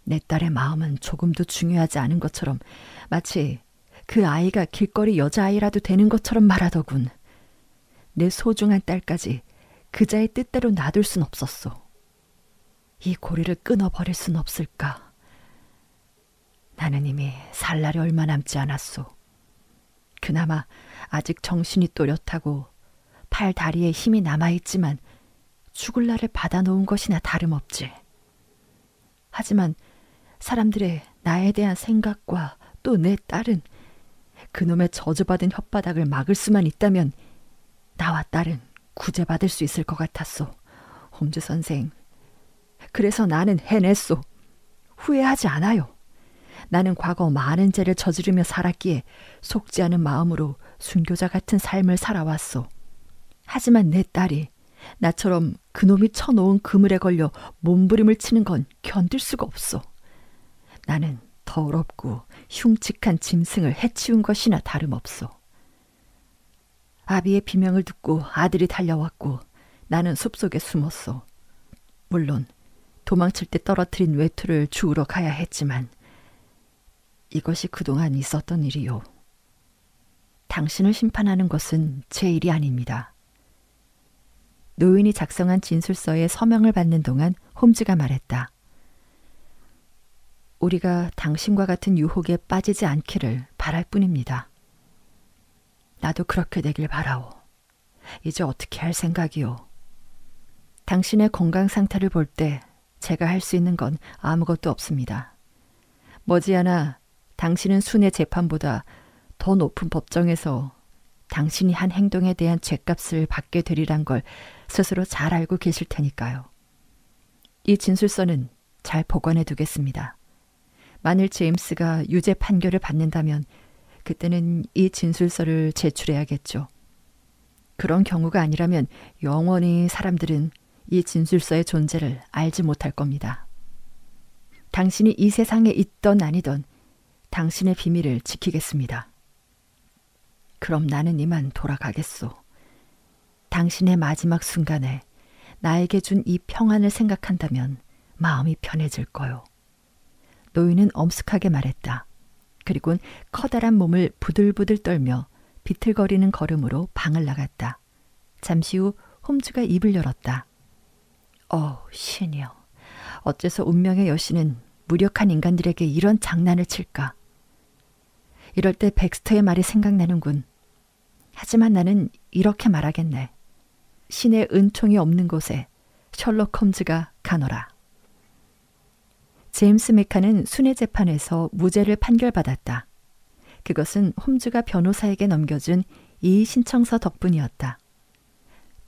내 딸의 마음은 조금도 중요하지 않은 것처럼 마치 그 아이가 길거리 여자아이라도 되는 것처럼 말하더군. 내 소중한 딸까지 그자의 뜻대로 놔둘 순 없었소. 이 고리를 끊어버릴 순 없을까? 나는 이미 살 날이 얼마 남지 않았소. 그나마 아직 정신이 또렷하고 팔 다리에 힘이 남아있지만 죽을 날을 받아놓은 것이나 다름없지. 하지만 사람들의 나에 대한 생각과 또 내 딸은 그놈의 저주받은 혓바닥을 막을 수만 있다면 나와 딸은 구제받을 수 있을 것 같았소. 홈즈 선생. 그래서 나는 해냈소. 후회하지 않아요. 나는 과거 많은 죄를 저지르며 살았기에 속지 않은 마음으로 순교자 같은 삶을 살아왔소. 하지만 내 딸이 나처럼 그놈이 쳐놓은 그물에 걸려 몸부림을 치는 건 견딜 수가 없어. 나는 더럽고 흉측한 짐승을 해치운 것이나 다름없소. 아비의 비명을 듣고 아들이 달려왔고 나는 숲속에 숨었소. 물론 도망칠 때 떨어뜨린 외투를 주우러 가야 했지만 이것이 그동안 있었던 일이요. 당신을 심판하는 것은 제 일이 아닙니다. 노인이 작성한 진술서에 서명을 받는 동안 홈즈가 말했다. 우리가 당신과 같은 유혹에 빠지지 않기를 바랄 뿐입니다. 나도 그렇게 되길 바라오. 이제 어떻게 할 생각이오? 당신의 건강 상태를 볼 때 제가 할 수 있는 건 아무것도 없습니다. 머지않아 당신은 순의 재판보다 더 높은 법정에서 당신이 한 행동에 대한 죄값을 받게 되리란 걸 스스로 잘 알고 계실 테니까요. 이 진술서는 잘 보관해 두겠습니다. 만일 제임스가 유죄 판결을 받는다면 그때는 이 진술서를 제출해야겠죠. 그런 경우가 아니라면 영원히 사람들은 이 진술서의 존재를 알지 못할 겁니다. 당신이 이 세상에 있던 아니던 당신의 비밀을 지키겠습니다. 그럼 나는 이만 돌아가겠소. 당신의 마지막 순간에 나에게 준 이 평안을 생각한다면 마음이 편해질 거요. 노인은 엄숙하게 말했다. 그리곤 커다란 몸을 부들부들 떨며 비틀거리는 걸음으로 방을 나갔다. 잠시 후 홈즈가 입을 열었다. 어, 신이여. 어째서 운명의 여신은 무력한 인간들에게 이런 장난을 칠까? 이럴 때 백스터의 말이 생각나는군. 하지만 나는 이렇게 말하겠네. 신의 은총이 없는 곳에 셜록 홈즈가 가노라. 제임스 메카는 순회 재판에서 무죄를 판결받았다. 그것은 홈즈가 변호사에게 넘겨준 이 신청서 덕분이었다.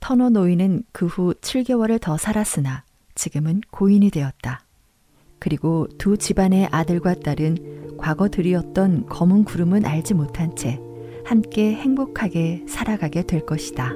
터너 노인은 그 후 7개월을 더 살았으나 지금은 고인이 되었다. 그리고 두 집안의 아들과 딸은 과거 들이었던 검은 구름은 알지 못한 채 함께 행복하게 살아가게 될 것이다.